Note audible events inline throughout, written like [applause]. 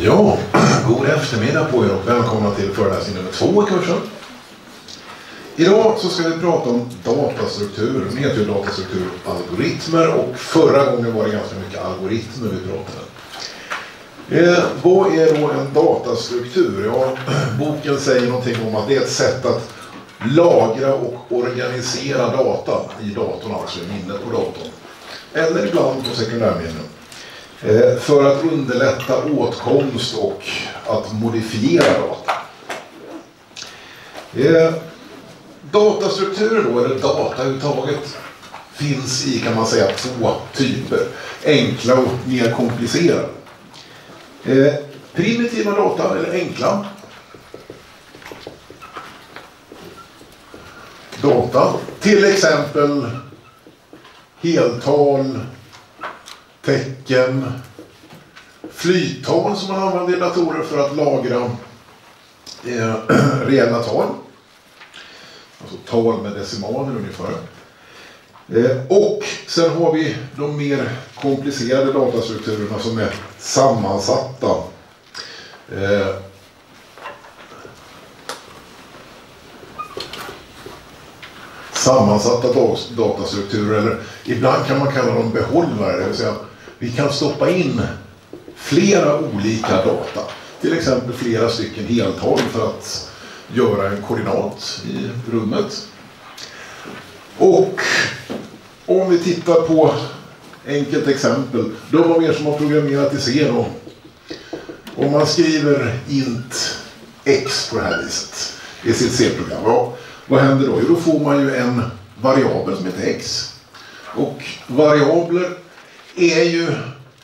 Ja, god eftermiddag på er och välkomna till föreläsning nummer två i kursen. Idag så ska vi prata om datastruktur. Den heter ju datastruktur algoritmer och förra gången var det ganska mycket algoritmer vi pratade. Eh, vad är då en datastruktur? Ja, [clears throat] boken säger någonting om att det är ett sätt att lagra och organisera data i datorn, alltså i minnet på datorn. Eller ibland på sekundärminnen. Eh, för att underlätta åtkomst och att modifiera data. Eh, Datastrukturer då, eller data överhuvudtaget, finns i kan man säga två typer. Enkla och mer komplicerade. Eh, primitiva data, eller enkla. Data, till exempel heltal, tecken, flyttal som man använder i datorer för att lagra eh, [clears throat] reella tal. Alltså tal med decimaler ungefär. Eh, och sen har vi de mer komplicerade datastrukturerna som är sammansatta. Eh, sammansatta datastrukturer eller ibland kan man kalla dem behållare, det vill säga vi kan stoppa in flera olika data. Till exempel flera stycken heltal för att göra en koordinat i rummet. Och om vi tittar på enkelt exempel. De av er som har programmerat i C då. Om man skriver int x på det här viset i sitt C-program. Ja, vad händer då? Jo, då får man ju en variabel som heter x. Och variabler är ju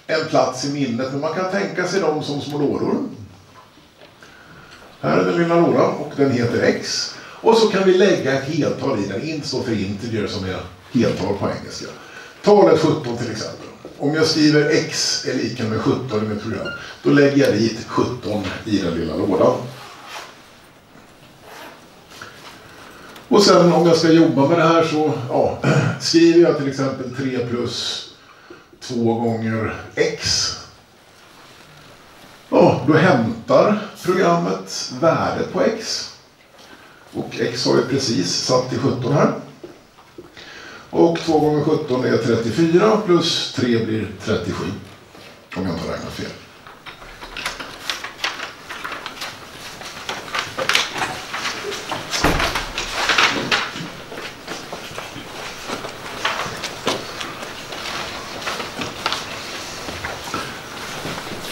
en plats i minnet, men man kan tänka sig dem som små lådor. Här är den lilla lådan och den heter x. Och så kan vi lägga ett heltal i den. int står för integer som är heltal på engelska. Talet 17 till exempel. Om jag skriver x är lika med 17 i mitt program, då lägger jag dit 17 i den lilla lådan. Och sen om jag ska jobba med det här så ja, [clears throat] skriver jag till exempel 3 plus 2 gånger x. Ja, då hämtar programmet värdet på x. Och x har vi precis satt till 17 här. Och 2 gånger 17 är 34 plus 3 blir 37. Om jag inte räknat fel.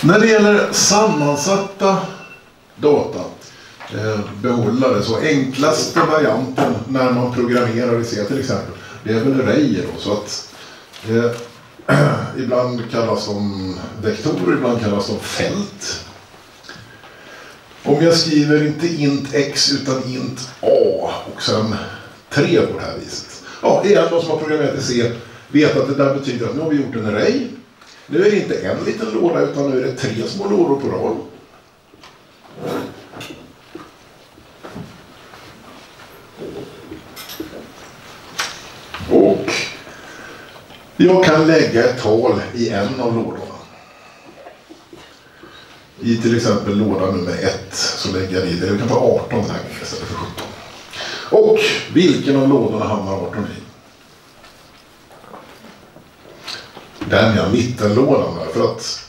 När det gäller sammansatta data, eh, behållare, så enklaste varianten när man programmerar i C till exempel, det är väl arrayer då. Så att, eh, [clears throat] ibland kallas de vektorer, ibland kallas de fält. Om jag skriver inte int x utan int a och sen 3 på det här viset. Ja, igen, de som har programmerat i C vet att det där betyder att nu har vi gjort en array nu är det inte en liten låda utan nu är det tre små lådor på rad. Och jag kan lägga ett tal i en av lådorna. I till exempel låda nummer ett så lägger jag i det. Kan vara 18 här istället för 17. Och vilken av lådorna hamnar 18 i? Den ja, mittenlådan där. För att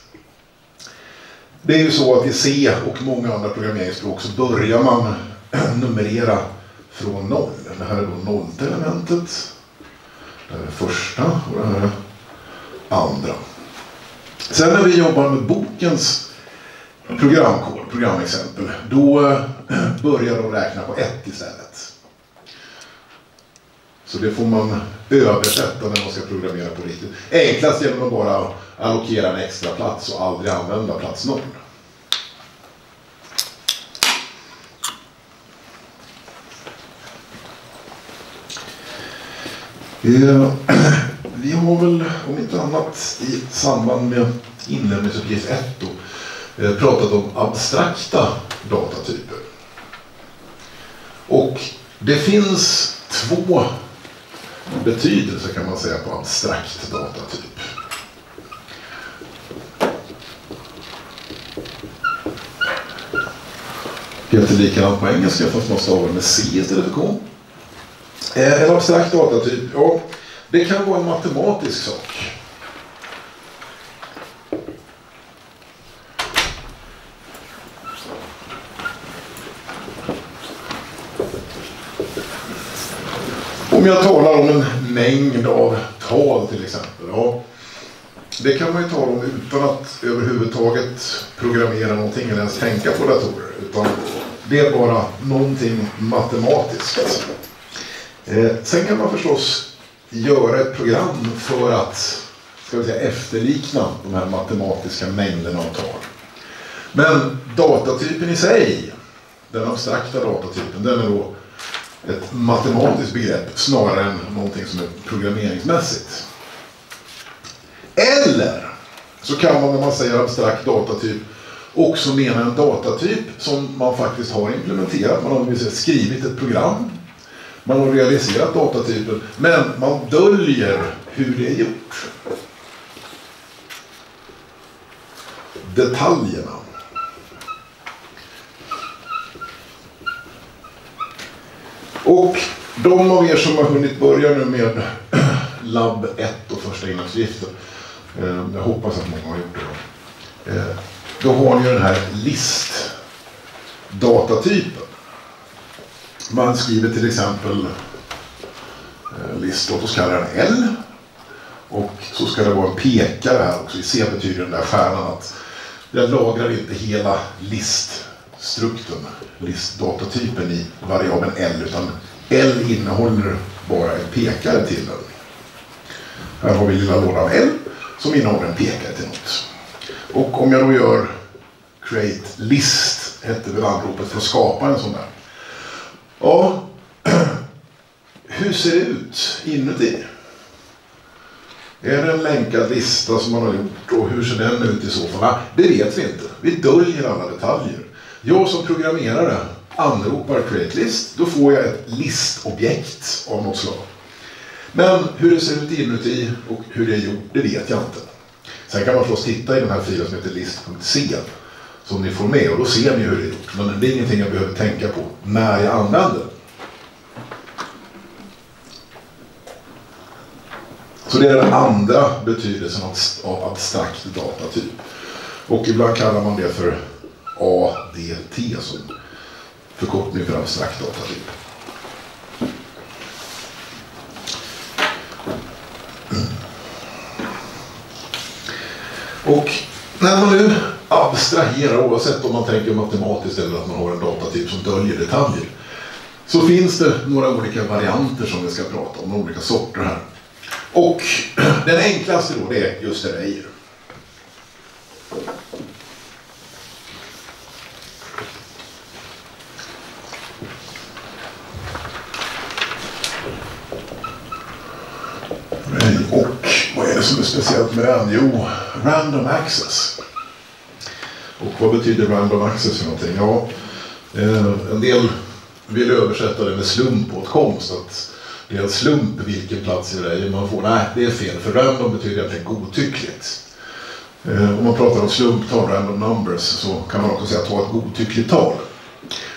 det är ju så att i C och många andra programmeringsspråk så börjar man [clears throat] numrera från noll. Det här är då nollte elementet. Det här är första och det här är andra. Sen när vi jobbar med bokens programkod, programexempel, då [clears throat] börjar de räkna på ett istället. Så det får man översätta när man ska programmera på riktigt. Enklast genom att bara allokera en extra plats och aldrig använda plats noll. Eh, [clears throat] vi har väl, om inte annat, i samband med inlämningsuppgift 1 då, eh, pratat om abstrakta datatyper. Och det finns två betydelse kan man säga på abstrakt datatyp. Helt likadant på engelska fast man stavar med C istället för K. Eh, en abstrakt datatyp, ja, det kan vara en matematisk sak. Jag talar om en mängd av tal till exempel. Ja, det kan man ju tala om utan att överhuvudtaget programmera någonting eller ens tänka på datorer. Utan det är bara någonting matematiskt. Eh, sen kan man förstås göra ett program för att ska vi säga, efterlikna de här matematiska mängderna av tal. Men datatypen i sig, den abstrakta datatypen, den är då ett matematiskt begrepp snarare än någonting som är programmeringsmässigt. Eller så kan man när man säger abstrakt datatyp också mena en datatyp som man faktiskt har implementerat. Man har skrivit ett program. Man har realiserat datatypen. Men man döljer hur det är gjort. Detaljerna. Och de av er som har hunnit börja nu med [clears throat] labb 1 och första inläggsgiften. Eh, jag hoppas att många har gjort det. Då, eh, då har ni den här listdatatypen. Man skriver till exempel eh, list, låt oss kalla den L. Och så ska det vara en pekare här också. I C betyder den där stjärnan att jag lagrar inte hela struktum, listdatatypen i variabeln L utan L innehåller bara en pekare till den. Här har vi lilla lådan L som innehåller en pekare till något. Och om jag då gör create list, hette väl anropet för att skapa en sån där. Ja, [clears throat] hur ser det ut inuti? Är det en länkad lista som man har gjort och hur ser den ut i så fall? Det vet vi inte. Vi döljer alla detaljer. Jag som programmerare anropar create list, då får jag ett listobjekt av något slag. Men hur det ser ut inuti och hur det är gjort, det vet jag inte. Sen kan man förstås titta i den här filen som heter list.c som ni får med och då ser ni hur det är gjort. Men det är ingenting jag behöver tänka på när jag använder Så det är den andra betydelsen av abstrakt datatyp. Och ibland kallar man det för ADT som alltså förkortning för abstrakt datatyp. Och när man nu abstraherar, oavsett om man tänker matematiskt eller att man har en datatyp som döljer detaljer, så finns det några olika varianter som vi ska prata om, några olika sorter här. Och [clears throat] den enklaste då, det är just arrayer. Och vad är det som är speciellt med den? Jo, random access. Och vad betyder random access för någonting? Ja, eh, en del vill översätta det med slumpåtkomst. Att det är en slump vilken plats i det man får. Nej, det är fel. För random betyder att det är godtyckligt. Eh, om man pratar om slumptal, random numbers, så kan man också säga ta ett godtyckligt tal.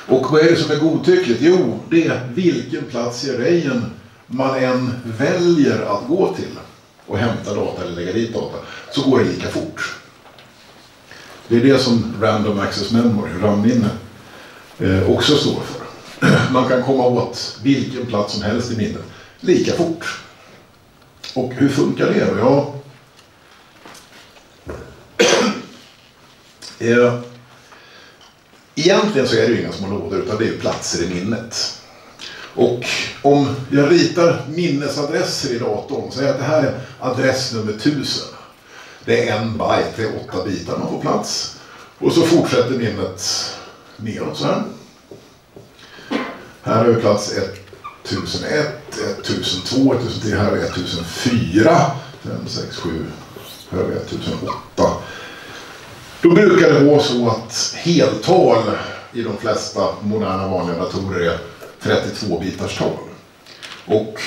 Och vad är det som är godtyckligt? Jo, det är vilken plats i arrayen man än väljer att gå till och hämta data eller lägga dit data, så går det lika fort. Det är det som Random Access Memory, RAM-minne, eh, också står för. [clears throat] Man kan komma åt vilken plats som helst i minnet lika fort. Och hur funkar det då? Ja, [clears throat] eh, egentligen så är det ju inga små lådor utan det är platser i minnet. Och om jag ritar minnesadresser i datorn, säg att det här är adress nummer 1000. Det är en byte, det är åtta bitar man får plats. Och så fortsätter minnet neråt så här. Här har vi plats 1001, 1002, 1003, här har vi 1004, 5, 6, 7, här har vi 1008. Då brukar det vara så att heltal i de flesta moderna vanliga datorer är 32 bitars tal. Och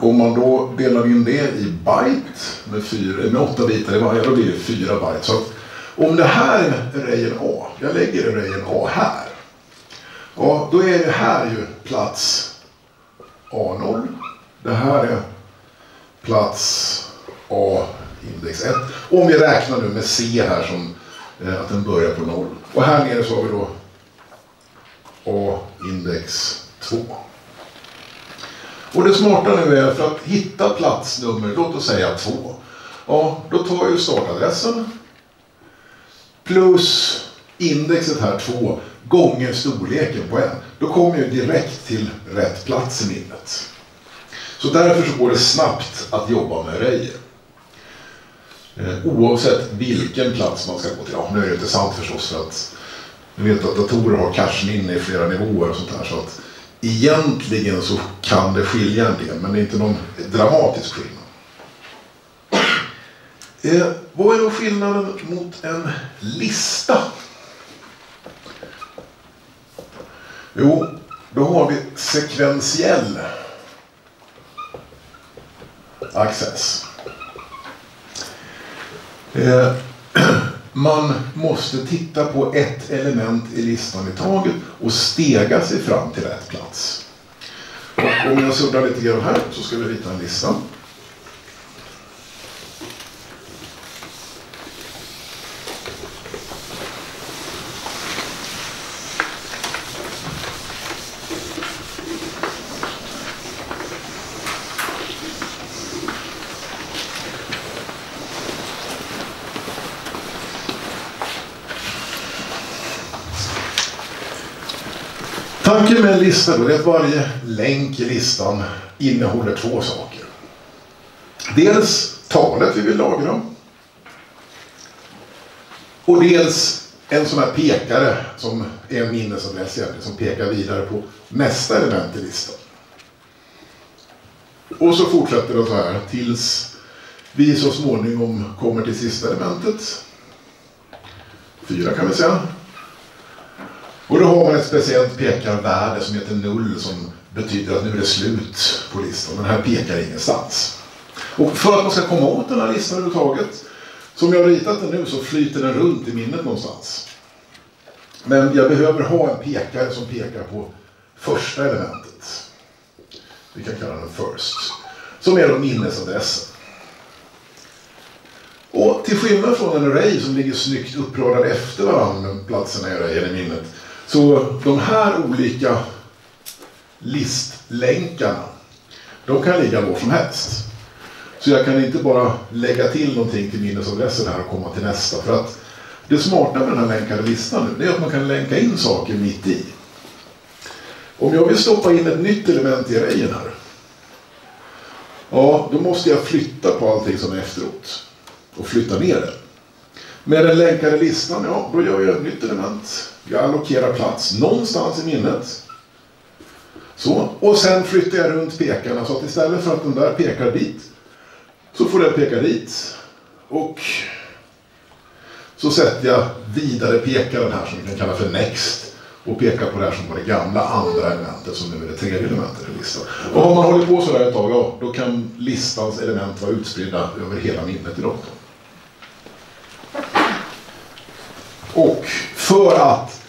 om man då delar in det i byte med, fyra, med åtta bitar i varje, då blir det 4 byte. Så att om det här är arrayen A, jag lägger arrayen A här. Ja, då är det här ju plats A0. Det här är plats A index 1. Om vi räknar nu med C här som eh, att den börjar på 0. Och här nere så har vi då A index 2. Och det smarta nu är för att hitta platsnummer, låt oss säga 2. Ja, då tar jag ju startadressen plus indexet här 2 gånger storleken på n. Då kommer jag direkt till rätt plats i minnet. Så därför så går det snabbt att jobba med arrayer. Eh, oavsett vilken plats man ska gå till. Ja, nu är det inte sant förstås för att vi vet att datorer har cache-minne i flera nivåer och sånt där. Så att egentligen så kan det skilja en del, men det är inte någon dramatisk skillnad. Eh, vad är då skillnaden mot en lista? Jo, då har vi sekventiell access. Eh, man måste titta på ett element i listan i taget och stega sig fram till rätt plats. Och om jag suddar lite grann här så ska vi rita en lista. Tanken med en lista då är att varje länk i listan innehåller två saker. Dels talet vi vill lagra. Och dels en sån här pekare som är en minnesadress egentligen, som pekar vidare på nästa element i listan. Och så fortsätter det så här tills vi så småningom kommer till sista elementet. Fyra kan vi säga. Och då har man ett speciellt pekarvärde som heter null som betyder att nu är det slut på listan. Den här pekar ingenstans. Och för att man ska komma åt den här listan överhuvudtaget, som jag har ritat den nu så flyter den runt i minnet någonstans. Men jag behöver ha en pekare som pekar på första elementet. Vi kan kalla den first. Som är då minnesadressen. Och till skillnad från en array som ligger snyggt uppradad efter varandra, platserna i arrayen i minnet, så de här olika listlänkarna, de kan ligga var som helst. Så jag kan inte bara lägga till någonting till minnesadressen här och komma till nästa. För att det smarta med den här länkade listan nu, det är att man kan länka in saker mitt i. Om jag vill stoppa in ett nytt element i arrayen här, ja, då måste jag flytta på allting som är efteråt och flytta ner det. Med den länkade listan, ja, då gör jag ett nytt element. Jag allokerar plats någonstans i minnet. Så, och sen flyttar jag runt pekarna så att istället för att den där pekar dit så får den peka dit. Och så sätter jag vidare pekaren här som vi kan kalla för next och pekar på det här som var det gamla andra elementet som nu är det tredje elementet i listan. Och har man hållit på sådär ett tag, ja, då kan listans element vara utspridda över hela minnet i datorn. Och för att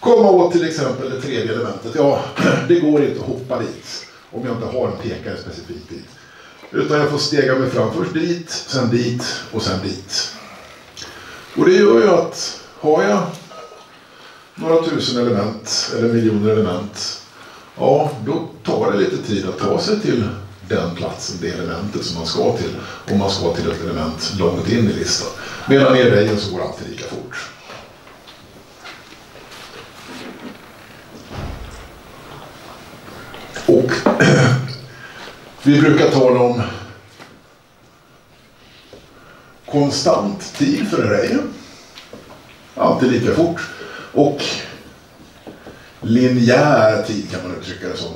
komma åt till exempel det tredje elementet, ja, [clears throat] det går inte att hoppa dit om jag inte har en pekare specifikt dit. Utan jag får stega mig fram först dit, sen dit och sen dit. Och det gör ju att har jag några tusen element eller miljoner element, ja, då tar det lite tid att ta sig till den platsen, det elementet som man ska till. Om man ska till ett element långt in i listan. Medan i arrayen så går alltid lika fort. Och [clears throat] vi brukar tala om konstant tid för rejen. Alltid lika fort. Och linjär tid kan man uttrycka det som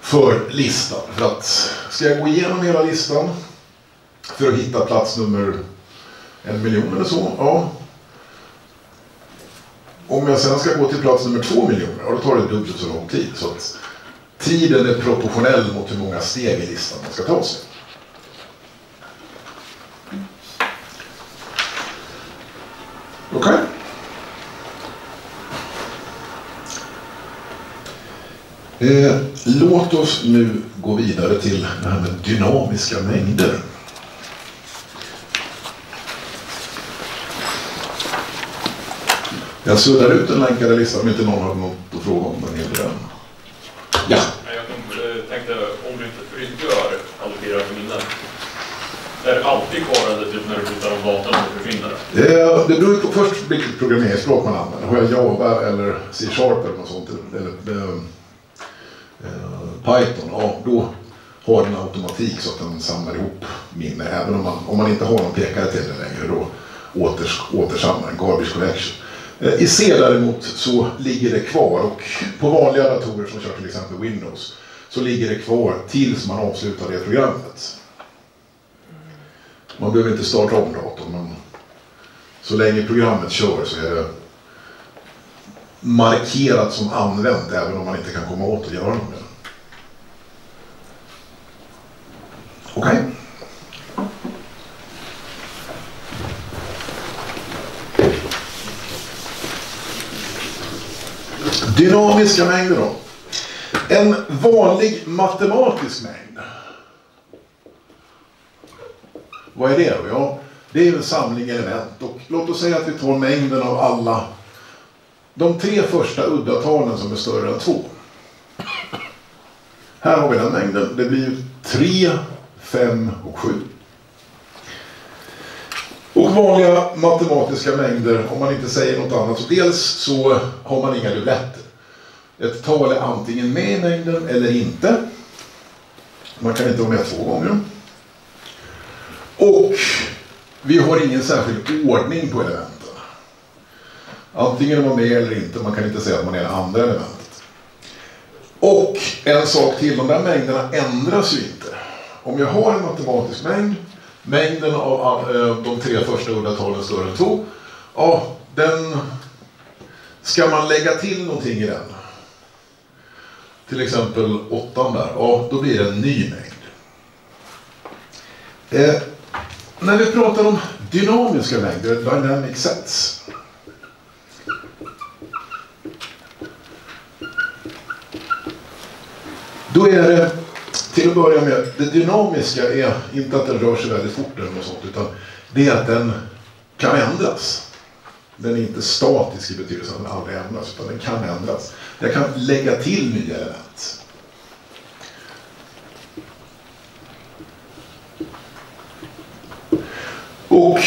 för listan. För att ska jag gå igenom hela listan för att hitta plats nummer en miljon eller så, ja. Om jag sen ska gå till plats nummer två miljoner, då tar det dubbelt så lång tid. Så att tiden är proportionell mot hur många steg i listan man ska ta sig. Okej? Okay. Eh, låt oss nu gå vidare till det här med dynamiska mängder. Jag suddar ut den länkade listan om inte någon har något att fråga om den heter den. Ja. Jag tänkte, om du inte, för du inte gör allokerar för minnen, är det alltid kvarande typ när du flyttar om datorn och försvinner? Det, det beror på först vilket programmeringsspråk man använder. Har jag Java eller C-sharp eller något sånt, eller eh, eh, Python, ja då har den automatik så att den samlar ihop minne. Även om man, om man inte har någon pekare till det längre då åters, återsamlar en garbage collection. Eh, I C däremot så ligger det kvar och på vanliga datorer som kör till exempel Windows så ligger det kvar tills man avslutar det programmet. Man behöver inte starta om datorn men så länge programmet kör så är det markerat som använt även om man inte kan komma åt att göra något med det. Okej? Okay. Dynamiska mängder då. En vanlig matematisk mängd. Vad är det då? Ja, det är en samling element och låt oss säga att vi tar mängden av alla de tre första uddatalen som är större än två. Här har vi den mängden. Det blir 3, 5 och 7. Och vanliga matematiska mängder, om man inte säger något annat, så dels så har man inga dubbletter. Ett tal är antingen med i mängden eller inte. Man kan inte vara med två gånger. Och vi har ingen särskild ordning på elementen. Antingen är man med eller inte, man kan inte säga att man är det andra elementet. Och en sak till, de där mängderna ändras ju inte. Om jag har en matematisk mängd, mängden av eh, de tre första udda talen större än 2, ja, den ska man lägga till någonting i den. Till exempel åttan där, ja, då blir det en ny mängd. Eh, när vi pratar om dynamiska mängder, dynamic sets, Då är det till att börja med, det dynamiska är inte att den rör sig väldigt fort eller något sånt, utan det är att den kan ändras. Den är inte statisk i betydelsen att den aldrig ändras, utan den kan ändras. Jag kan lägga till nya element. Och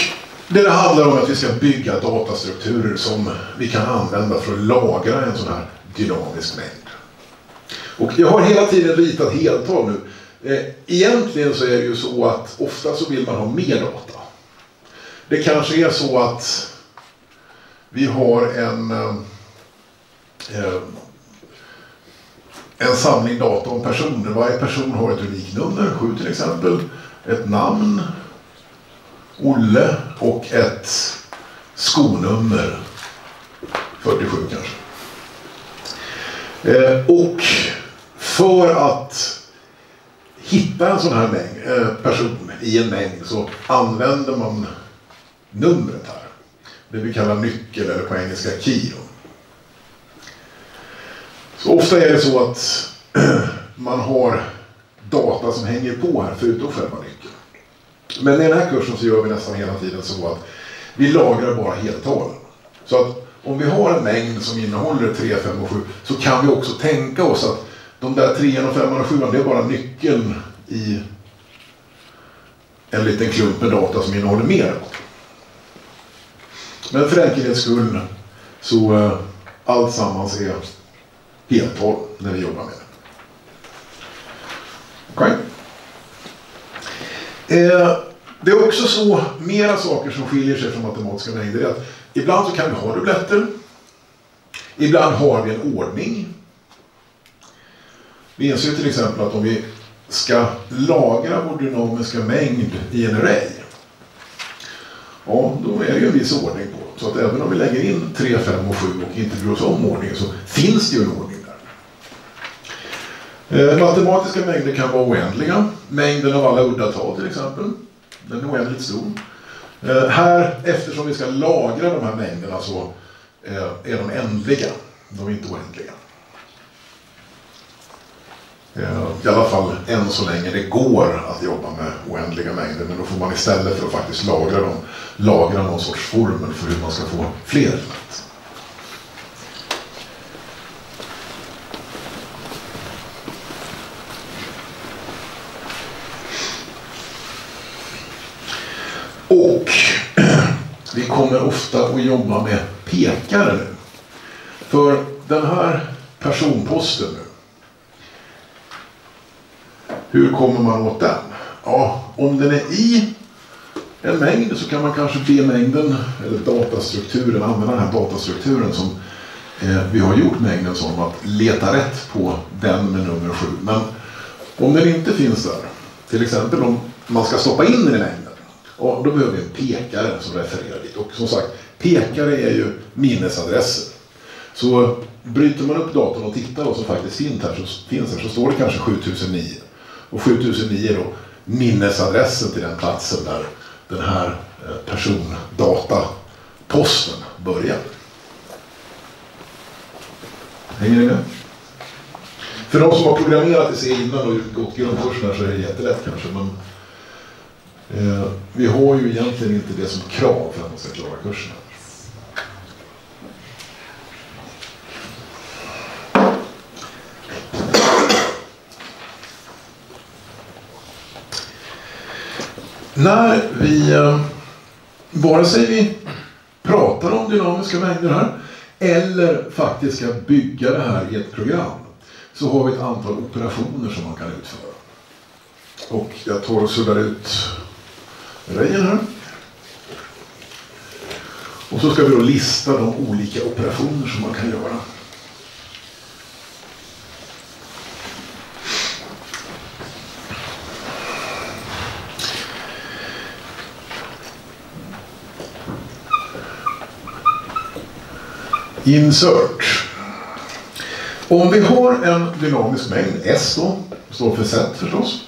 det, det handlar om att vi ska bygga datastrukturer som vi kan använda för att lagra en sån här dynamisk mängd. Och jag har hela tiden ritat heltal nu. Eh, egentligen så är det ju så att ofta så vill man ha mer data. Det kanske är så att vi har en, eh, eh, en samling data om personer. Varje person har ett unikt nummer, sju till exempel, ett namn, Olle och ett skonummer, 47 kanske. Eh, och för att hitta en sån här mängd, eh, person i en mängd så använder man numret här. Det vi kallar nyckel eller på engelska key. Då ofta är det så att [clears throat] man har data som hänger på här förutom själva nyckeln. Men i den här kursen så gör vi nästan hela tiden så att vi lagrar bara heltalen. Så att om vi har en mängd som innehåller 3, 5 och 7 så kan vi också tänka oss att de där 3, 5 och 7 det är bara nyckeln i en liten klump med data som innehåller mer. Men för enkelhets skull så eh, allt sammans är heltal när vi jobbar med det. Okay. Eh, det är också så, mera saker som skiljer sig från matematiska mängder är att ibland så kan vi ha dubbletter. Ibland har vi en ordning vi inser till exempel att om vi ska lagra vår dynamiska mängd i en array, ja, då är det ju en viss ordning på. Så att även om vi lägger in 3, 5 och 7 och inte bryr oss om ordningen så finns det ju en ordning. Eh, matematiska mängder kan vara oändliga. Mängden av alla udda tal till exempel. Den är oändligt stor. Eh, här, eftersom vi ska lagra de här mängderna så eh, är de ändliga. De är inte oändliga. Eh, I alla fall än så länge det går att jobba med oändliga mängder. Men då får man istället för att faktiskt lagra dem, lagra någon sorts formel för hur man ska få fler element. Och [clears throat] vi kommer ofta att jobba med pekare nu. För den här personposten nu. Hur kommer man åt den? Ja, om den är i en mängd så kan man kanske be mängden, eller datastrukturen, använda den här datastrukturen som eh, vi har gjort mängden som att leta rätt på den med nummer sju. Men om den inte finns där, till exempel om man ska stoppa in den i mängden, och då behöver vi en pekare som refererar dit. Och som sagt, pekare är ju minnesadresser. Så bryter man upp datorn och tittar vad som faktiskt finns här, så, finns här så står det kanske 7009. Och 7009 är då minnesadressen till den platsen där den här eh, persondataposten börjar. Hänger ni med? För de som har programmerat i C innan och gått grundkursen så är det jättelätt kanske. Men eh, vi har ju egentligen inte det som krav för att man ska klara kursen. När vi, eh, vare sig vi pratar om dynamiska mängder här eller faktiskt ska bygga det här i ett program så har vi ett antal operationer som man kan utföra. Och jag tar och suddar ut rejen här. Och så ska vi då lista de olika operationer som man kan göra. Insert. Om vi har en dynamisk mängd, S då, står för set förstås.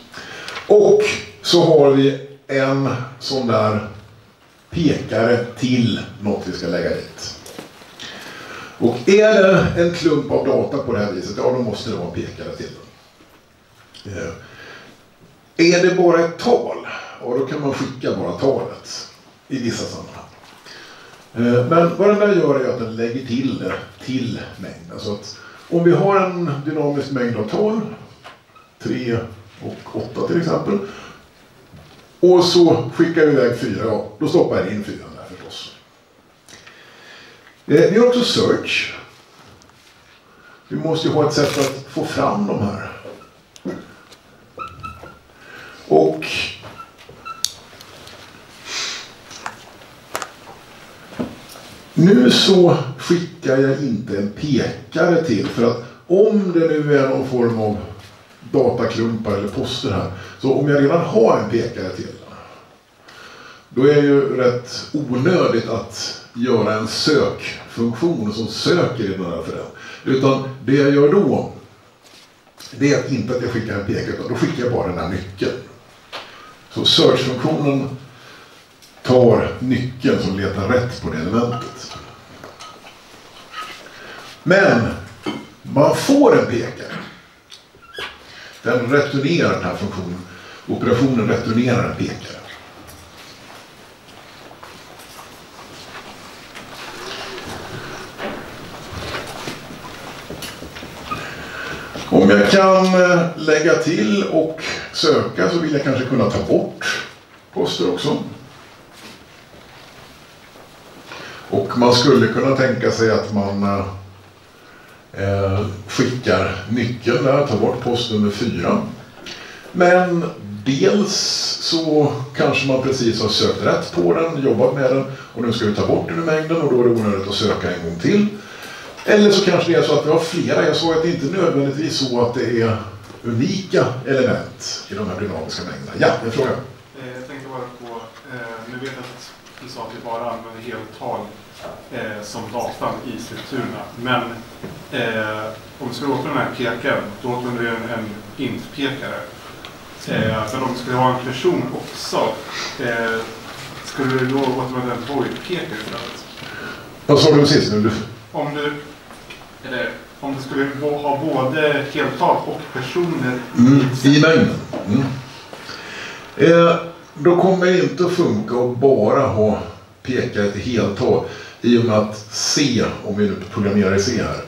Och så har vi en sån där pekare till något vi ska lägga dit. Och är det en klump av data på det här viset, ja då måste det vara en pekare till den. Eh, är det bara ett tal, ja då kan man skicka bara talet i vissa sammanhang. Eh, men vad den där gör är att den lägger till det till mängden. Så att om vi har en dynamisk mängd av tal, 3 och 8 till exempel, och så skickar vi iväg fyra, ja, då stoppar jag in fyran där förstås. Eh, vi har också search. Vi måste ju ha ett sätt att få fram de här. Och Nu så skickar jag inte en pekare till för att om det nu är någon form av dataklumpar eller poster här. Så om jag redan har en pekare till då är det ju rätt onödigt att göra en sökfunktion som söker i den här för. Utan det jag gör då det är inte att jag skickar en pekare utan då skickar jag bara den här nyckeln. Så sökfunktionen tar nyckeln som letar rätt på det elementet. Men man får en pekare. Den returnerar den här funktionen. Operationen returnerar en pekare. Om jag kan eh, lägga till och söka så vill jag kanske kunna ta bort poster också. Och man skulle kunna tänka sig att man eh, eh, skickar nyckeln där, tar bort post nummer fyra. Men dels så kanske man precis har sökt rätt på den, jobbat med den och nu ska vi ta bort den ur mängden och då är det onödigt att söka en gång till. Eller så kanske det är så att vi har flera. Jag såg att det inte är nödvändigtvis så att det är unika element i de här dynamiska mängderna. Ja, en fråga? Jag eh, tänkte bara på, eh, nu vet jag att du sa att vi bara använder heltal eh, som datan i strukturerna. Men eh, om vi ska återvända den här pekaren, då återvänder vi en, en int-pekare. Eh, men om vi skulle ha en person också, eh, skulle du då återvända en void-pekare istället? Vad sa du? Nu? Om du, eller om det skulle ha både heltal och personer Mm, I mängden. Mm. Eh, då kommer det inte att funka att bara ha pekare till heltal i och med att C, om vi nu programmerar i C här,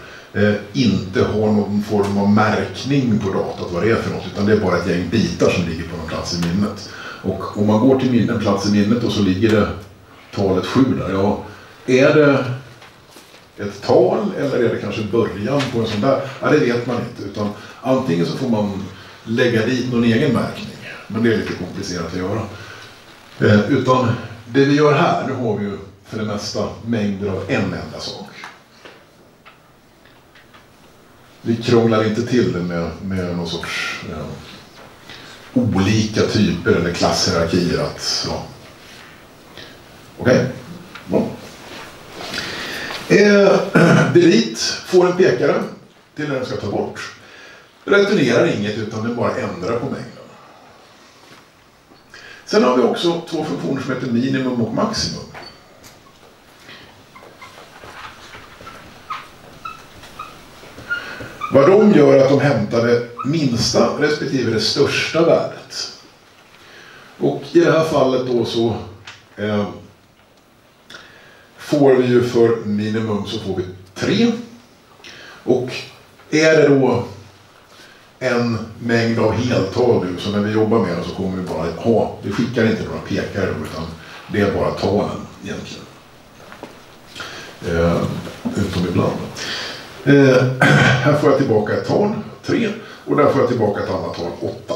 eh, inte har någon form av märkning på datat vad det är för något utan det är bara ett gäng bitar som ligger på någon plats i minnet. Och om man går till min- en plats i minnet och så ligger det talet 7 där, ja, är det ett tal eller är det kanske början på en sån där? Ja, det vet man inte. Utan antingen så får man lägga dit någon egen märkning. Men det är lite komplicerat att göra. Eh, utan det vi gör här, nu har vi ju för det mesta mängder av en enda sak. Vi krånglar inte till det med, med någon sorts eh, olika typer eller klasshierarkier. Att, ja. Okej? Bra. Eh, [clears throat] delete får en pekare till när den ska ta bort. Returnerar inget utan den bara ändrar på mängden. Sen har vi också två funktioner som heter minimum och maximum. Vad de gör är att de hämtar det minsta respektive det största värdet. Och i det här fallet då så eh, får vi ju för minimum så får vi 3. Och är det då en mängd av heltal nu så när vi jobbar med det så kommer vi bara ha, vi skickar inte några pekare då, utan det är bara talen egentligen. Eh, utom ibland. Eh, [clears throat] här får jag tillbaka ett tal, 3, och där får jag tillbaka ett annat tal, 8.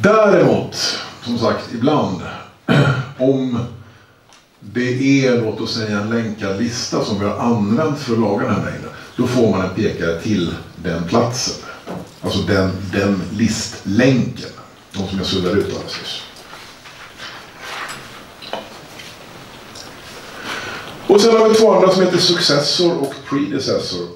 Däremot, som sagt, ibland [clears throat] om det är, låt oss säga, en länkad lista som vi har använt för att laga den här mängden. Då får man en pekare till den platsen. Alltså den, den listlänken. De som jag suddade ut alldeles nyss. Och sen har vi två andra som heter successor och predecessor.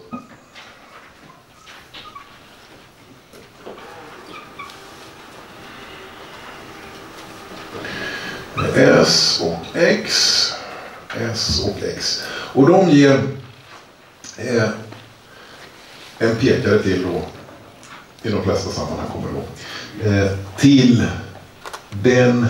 S och X. S och X. Och de ger eh, en pekare till då, i de flesta sammanhang kommer det då, eh, till den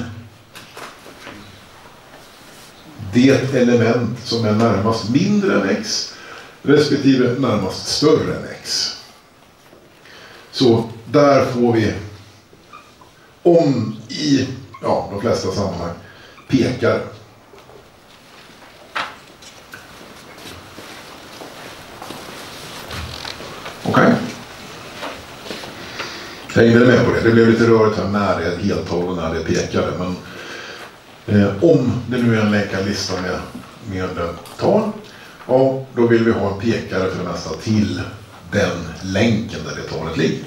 det element som är närmast mindre än X respektive närmast större än X. Så där får vi om i ja, de flesta sammanhang pekar. Okej? Hängde ni med på det? Det blev lite rörigt här när det är ett heltal och när det är pekare. Men eh, Eh, om det nu är en länkad lista med, med tal, ja, då vill vi ha en pekare för det mesta till den länken där det talet ligger.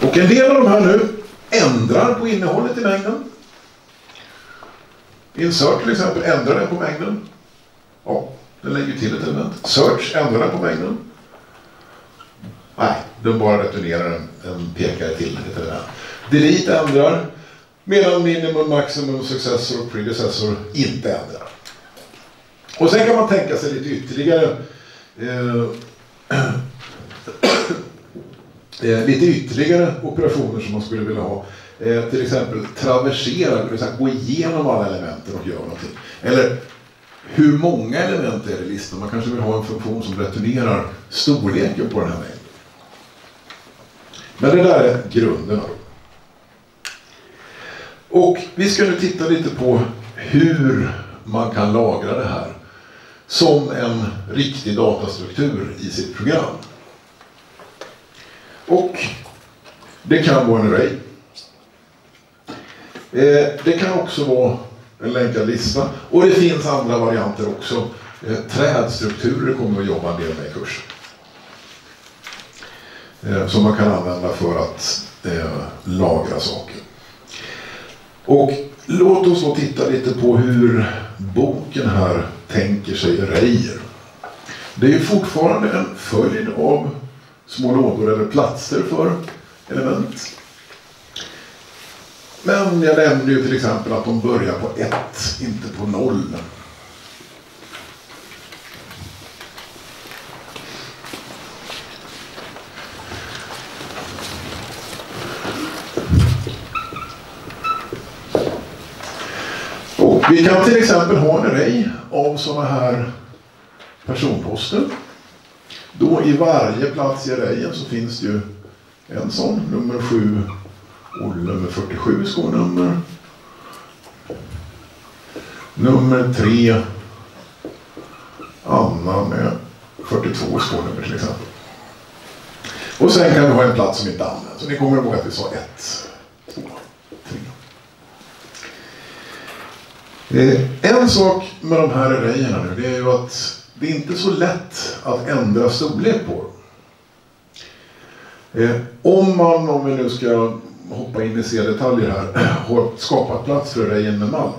Och en del av de här nu ändrar på innehållet i mängden. Insert till exempel ändrar den på mängden. Ja, den lägger till ett element. Search ändrar den på mängden. Nej, den bara returnerar en, en pekare till Heter det. Delete ändrar. Medan minimum, maximum, successor och predecessor inte ändrar. Och sen kan man tänka sig lite ytterligare eh, [clears throat] eh, lite ytterligare operationer som man skulle vilja ha. Eh, till exempel traversera, det vill säga gå igenom alla elementen och göra någonting. Eller hur många element är det i listan? Man kanske vill ha en funktion som returnerar storleken på den här mängden. Men det där är grunderna. Och vi ska nu titta lite på hur man kan lagra det här som en riktig datastruktur i sitt program. Och det kan vara en array. Eh, det kan också vara en länkad lista. Och det finns andra varianter också. Eh, trädstrukturer kommer vi att jobba en del med i kursen. Eh, som man kan använda för att eh, lagra saker. Och låt oss då titta lite på hur boken här tänker sig Reijer. Det är fortfarande en följd av små lådor eller platser för element. Men jag nämnde ju till exempel att de börjar på 1, inte på 0. Vi kan till exempel ha en array av sådana här personposter. Då i varje plats i arrayen så finns det ju en sån, nummer 7, Olle med 47 skonummer. Nummer 3, Anna med 42 skonummer till exempel. Och sen kan vi ha en plats som inte används. Så ni kommer ihåg att vi sa 1, 2, 3. Eh, Eh, en sak med de här arrayerna nu, det är ju att det är inte så lätt att ändra storlek på dem. Eh, om man, om vi nu ska hoppa in i C-detaljer här, [clears throat] har skapat plats för arrayen med malloc.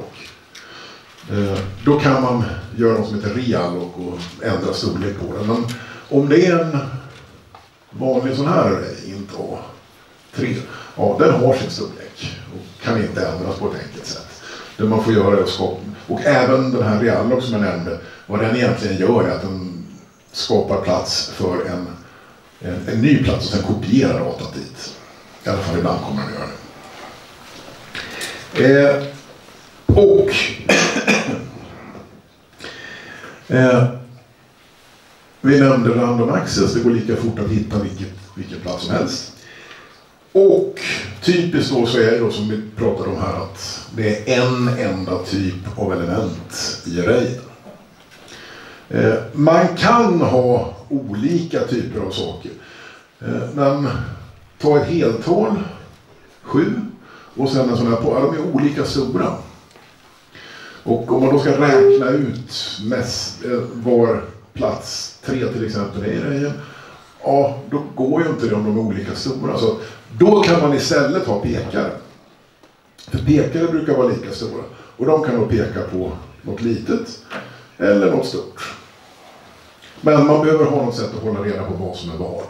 Eh, då kan man göra något som heter realloc och ändra storlek på den. Men om det är en vanlig sån här array, inte A3, ja den har sin storlek och kan inte ändras på ett enkelt sätt. Det man får göra är skapa, och även den här Realog som jag nämnde, vad den egentligen gör är att den skapar plats för en, en, en ny plats och sen kopierar datan dit. I alla fall ibland kommer den göra det. Eh, och [clears throat] eh, vi nämnde random access, det går lika fort att hitta vilket, vilken plats som helst. Och typiskt då så är det då som vi pratade om här att det är en enda typ av element i arrayen. Eh, man kan ha olika typer av saker. Eh, men ta ett heltal, sju, och sen en sån här på, ja, de är olika stora. Och om man då ska räkna ut mest, eh, var plats tre till exempel är i arrayen, ja då går ju inte det om de är olika stora. Så då kan man istället ha pekare. För pekare brukar vara lika stora. Och de kan då peka på något litet eller något stort. Men man behöver ha något sätt att hålla reda på vad som är vad.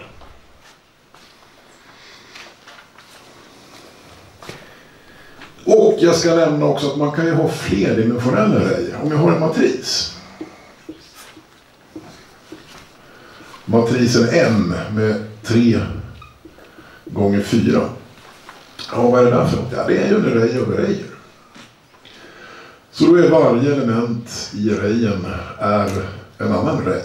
Och jag ska nämna också att man kan ju ha flerdimensionella arrayer. Om jag har en matris. Matrisen N med 3 gånger 4. Ja, vad är det där för något? Ja, det är ju en array av arrayer. Så då är varje element i arrayen är en annan array.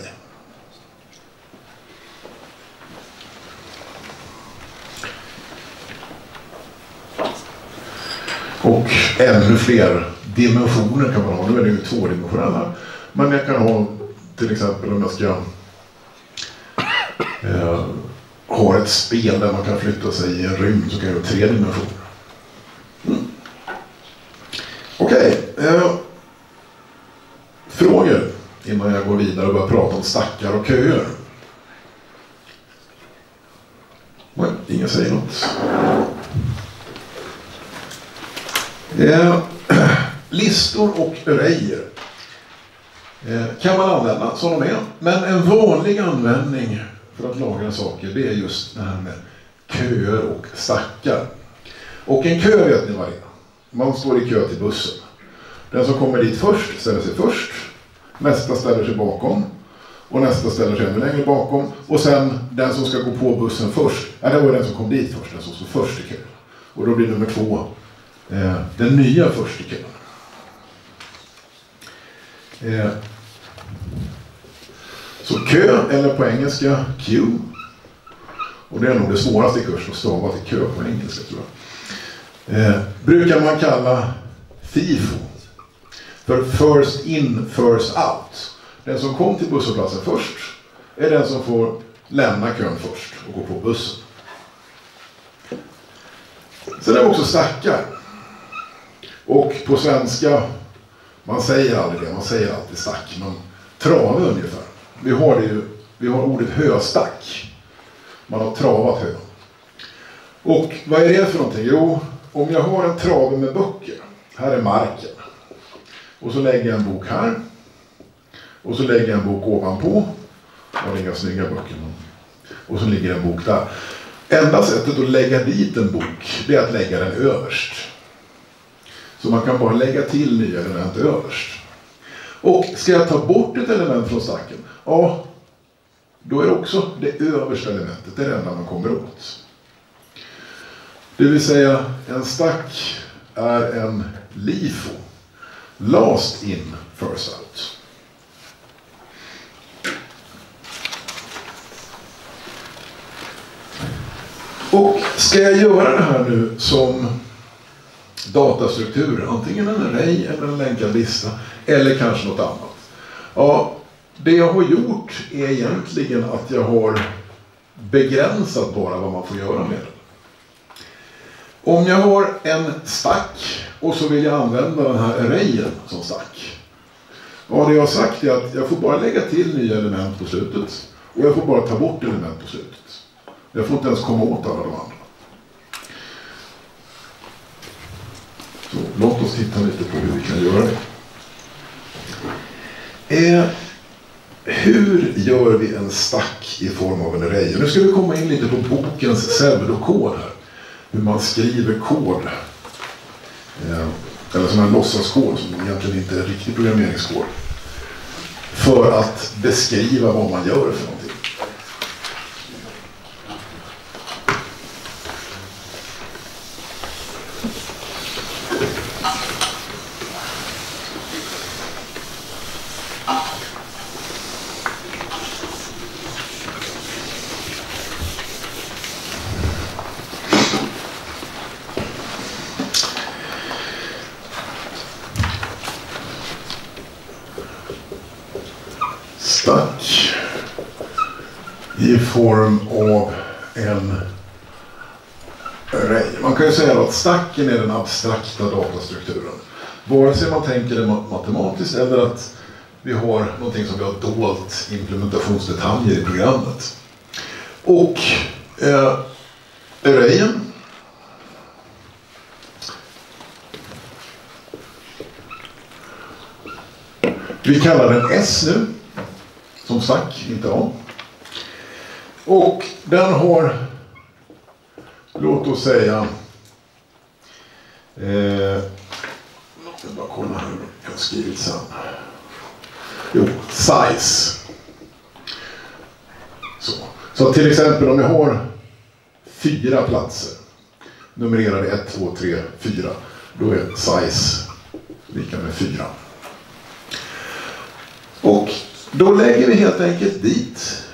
Och ännu fler dimensioner kan man ha. Nu är det ju tvådimensionella. Men jag kan ha till exempel om jag ska eh, har ett spel där man kan flytta sig i en rymd så kan jag tre dimensioner. Mm. Okej. Okay. Eh, frågor innan jag går vidare och börjar prata om stackar och köer. Nej, ingen säger något. Eh, [clears throat] listor och arrayer eh, kan man använda som de är. Men en vanlig användning för att lagra saker det är just det här med köer och stackar. Och en kö vet ni vad det är. Man står i kö till bussen. Den som kommer dit först ställer sig först. Nästa ställer sig bakom. Och nästa ställer sig ännu längre bakom. Och sen den som ska gå på bussen först. Ja, det var den som kom dit först. Den som stod först i kön. Och då blir nummer två eh, den nya först i kön. Eh, så kö, eller på engelska Q. Och det är nog det svåraste i kursen att stava till kö på engelska tror jag. Eh, brukar man kalla FIFO. För first in, first out. Den som kom till busshållplatsen först är den som får lämna kön först och gå på bussen. Sen är det också stackar. Och på svenska, man säger aldrig det, man säger alltid stack, men trave ungefär. Vi har, det ju, vi har ordet höstack. Man har travat hö. Och vad är det för någonting? Jo, om jag har en trave med böcker. Här är marken. Och så lägger jag en bok här. Och så lägger jag en bok ovanpå. Jag har inga snygga böcker. Och så ligger en bok där. Enda sättet att lägga dit en bok, det är att lägga den överst. Så man kan bara lägga till nya element överst. Och ska jag ta bort ett element från stacken, ja, då är det också det översta elementet, det enda man kommer åt. Det vill säga, en stack är en LIFO, last in, first out. Och ska jag göra det här nu som datastruktur, antingen en array eller en länkad lista, eller kanske något annat. Ja, det jag har gjort är egentligen att jag har begränsat bara vad man får göra med den. Om jag har en stack och så vill jag använda den här arrayen som stack. Ja, det jag har sagt är att jag får bara lägga till nya element på slutet och jag får bara ta bort element på slutet. Jag får inte ens komma åt alla de andra. Så, låt oss titta lite på hur vi kan göra det. Eh, hur gör vi en stack i form av en array? Nu ska vi komma in lite på bokens pseudokod här. Hur man skriver kod. Eh, eller sån här låtsaskod som egentligen inte är riktig programmeringskod. För att beskriva vad man gör för någonting. stack i form av en array. Man kan ju säga att stacken är den abstrakta datastrukturen. Vare sig man tänker det matematiskt eller att vi har någonting som vi har dolt implementationsdetaljer i programmet. Och eh, arrayen Vi kallar den S nu som stack, inte A. Och den har, låt oss säga, eh, jag ska bara kolla hur jag har skrivit sen. Jo, size. Så. Så till exempel om jag har fyra platser, numrerade 1, 2, 3, 4, då är size lika med 4. Och då lägger vi helt enkelt dit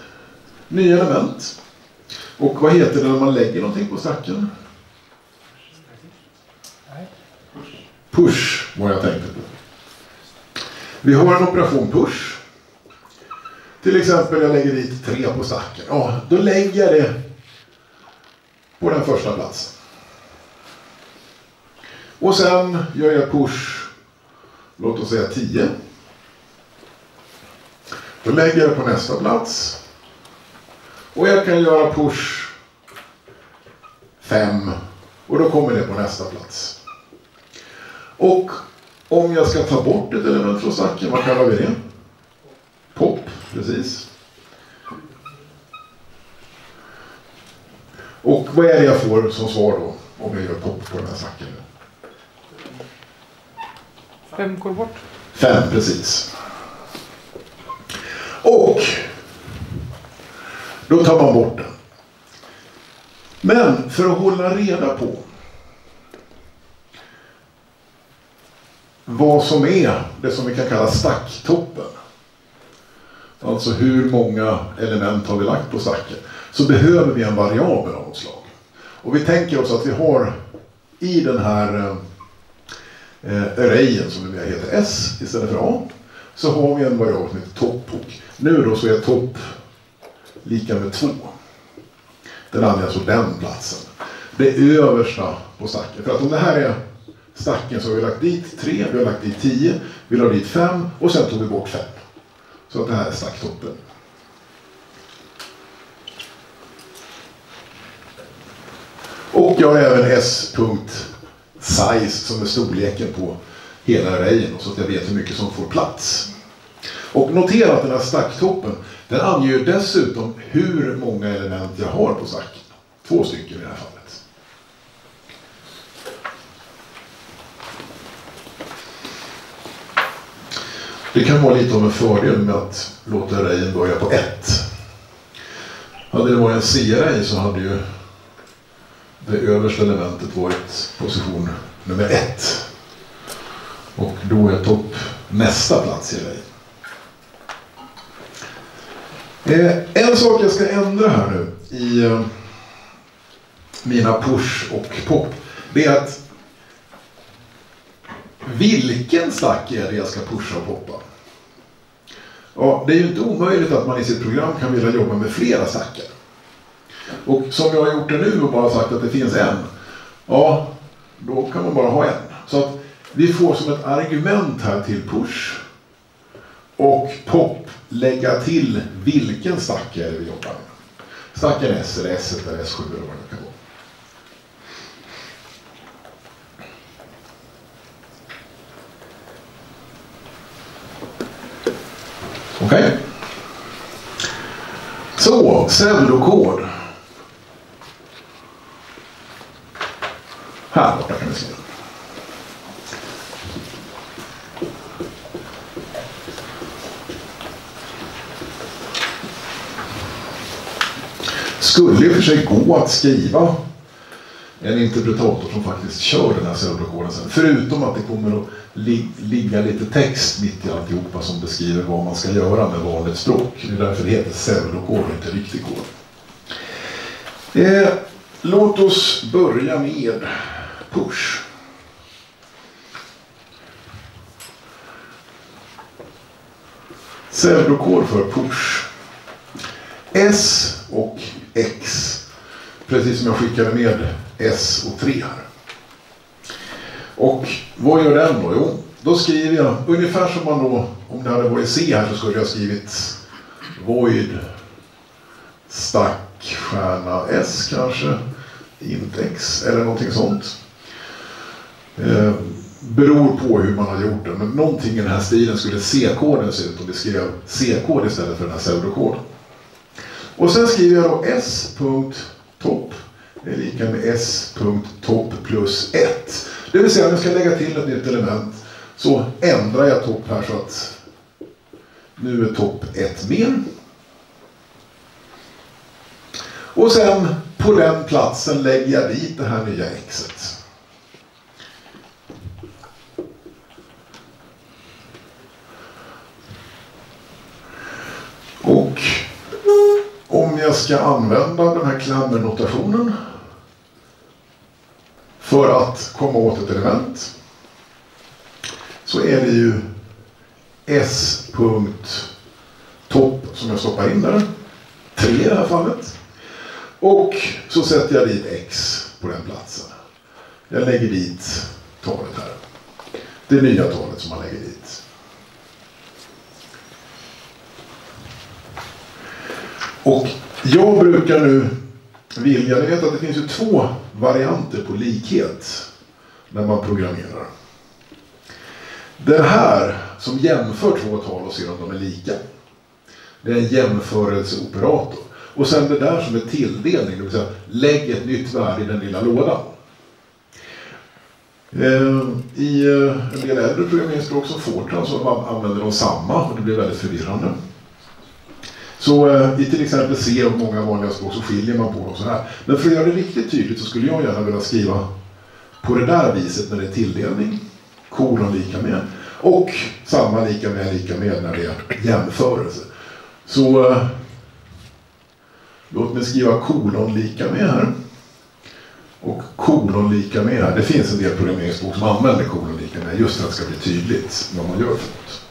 nya element. Och vad heter det när man lägger någonting på stacken? Push var jag tänkte på. Vi har en operation push. Till exempel jag lägger dit tre på stacken. Ja, då lägger jag det på den första platsen. Och sen gör jag push, låt oss säga 10. Då lägger jag det på nästa plats. Och jag kan göra push 5 och då kommer det på nästa plats. Och om jag ska ta bort ett element från stacken, vad kallar vi det? Pop, precis. Och vad är det jag får som svar då? Om jag gör pop på den här stacken. Fem går bort. Fem, precis. Och då tar man bort den. Men för att hålla reda på vad som är det som vi kan kalla stacktoppen. Alltså hur många element har vi lagt på stacken. Så behöver vi en variabel av något slag. Och vi tänker oss att vi har i den här eh, arrayen som vi heter S istället för A. Så har vi en variabel som heter topp nu då så är topp lika med 2. Den anger alltså den platsen. Det översta på stacken. För att om det här är stacken så har vi lagt dit 3, vi har lagt dit 10, vi la dit 5 och sen tog vi bort 5. Så att det här är stacktoppen. Och jag har även s.size som är storleken på hela arrayen så att jag vet hur mycket som får plats. Och notera att den här stacktoppen, den anger dessutom hur många element jag har på sacken. Två stycken i det här fallet. Det kan vara lite av en fördel med att låta rejen börja på ett. Hade det varit en C-rej så hade ju det översta elementet varit position nummer ett. Och då är topp nästa plats i rejen. Eh, en sak jag ska ändra här nu i eh, mina push och pop. Det är att vilken stack är det jag ska pusha och poppa? Ja, det är ju inte omöjligt att man i sitt program kan vilja jobba med flera stackar. Och som jag har gjort det nu och bara sagt att det finns en. Ja, då kan man bara ha en. Så att vi får som ett argument här till push och pop lägga till vilken stackare vi jobbar med. Stackaren S eller S1 eller S7 eller vad det kan vara. Okej. Okay. Så, pseudokod. Här borta kan vi se. Skulle i och för sig gå att skriva en interpretator som faktiskt kör den här pseudokoden sen. Förutom att det kommer att li ligga lite text mitt i alltihopa som beskriver vad man ska göra med vanligt språk. Det är därför det heter pseudokod och inte riktig kod. Eh, låt oss börja med push. Pseudokod för push. S och X. Precis som jag skickade med S och 3 här. Och vad gör den då? Jo, då skriver jag ungefär som man då, om det hade varit C här så skulle jag skrivit void stack stjärna S kanske, int X eller någonting sånt. Eh, beror på hur man har gjort det, men någonting i den här stilen skulle C-koden se ut om vi skrev C-kod istället för den här pseudokoden. Och sen skriver jag då s.topp är lika med s.topp plus 1. Det vill säga, om jag ska lägga till ett nytt element så ändrar jag topp här så att nu är topp 1 med. Och sen på den platsen lägger jag dit det här nya xet. Och om jag ska använda den här klammernotationen för att komma åt ett element så är det ju s.topp som jag stoppar in där. 3 i det här fallet. Och så sätter jag dit x på den platsen. Jag lägger dit talet här. Det nya talet som man lägger dit. Och jag brukar nu vilja, ni vet att det finns ju två varianter på likhet när man programmerar. Den här som jämför två tal och ser om de är lika. Det är en jämförelseoperator. Och sen det där som är tilldelning, det vill säga lägg ett nytt värde i den lilla lådan. Eh, I eh, en del äldre programmeringsspråk som Fortran så använder de samma och det blir väldigt förvirrande. Så eh, i till exempel C och många vanliga språk så skiljer man på dem så här. Men för att göra det riktigt tydligt så skulle jag gärna vilja skriva på det där viset när det är tilldelning, kolon lika med, och samma lika med lika med när det är jämförelse. Så eh, låt mig skriva kolon lika med här. Och kolon lika med här. Det finns en del programmeringsspråk som använder kolon lika med just för att det ska bli tydligt vad man gör för något.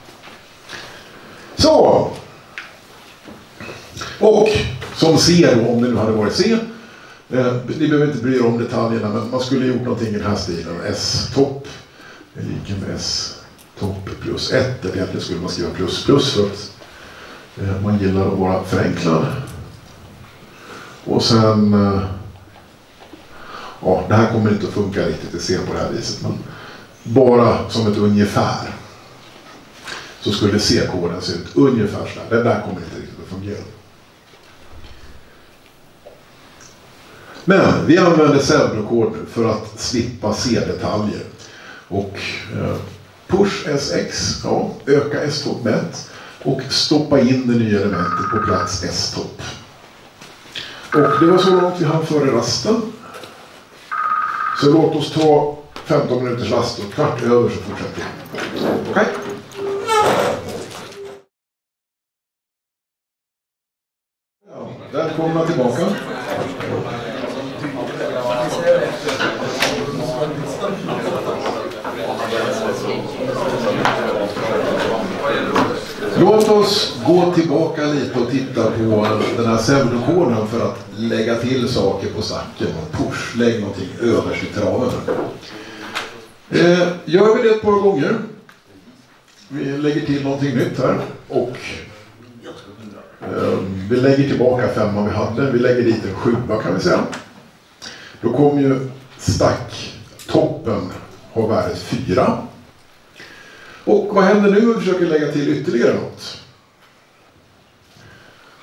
Så! Och som C då, om det nu hade varit C. Eh, ni behöver inte bry er om detaljerna, men man skulle gjort någonting i den här stilen. S-topp är lika med S-topp plus 1. Eller egentligen skulle man skriva plus plus för att eh, man gillar att vara förenklad. Och sen... Eh, ja, det här kommer inte att funka riktigt i C på det här viset, men bara som ett ungefär så skulle C-koden se ut ungefär så här. Det där kommer inte riktigt att fungera. Men vi använder pseudokod för att slippa C-detaljer. Och eh, push SX, ja, öka S-topp med 1 och stoppa in det nya elementet på plats S-topp. Och det var så långt vi hann före rasten. Så låt oss ta 15 minuters rast och kvart över så fortsätter vi. Okay. Ja, välkomna tillbaka. Låt oss gå tillbaka titta på den här pseudokoden för att lägga till saker på stacken och push, lägg någonting överst i traven. Eh, gör vi det ett par gånger. Vi lägger till någonting nytt här och eh, vi lägger tillbaka femman vi hade. Vi lägger dit en sjua kan vi säga. Då kommer ju stacktoppen ha värdet 4. Och vad händer nu om vi försöker lägga till ytterligare något?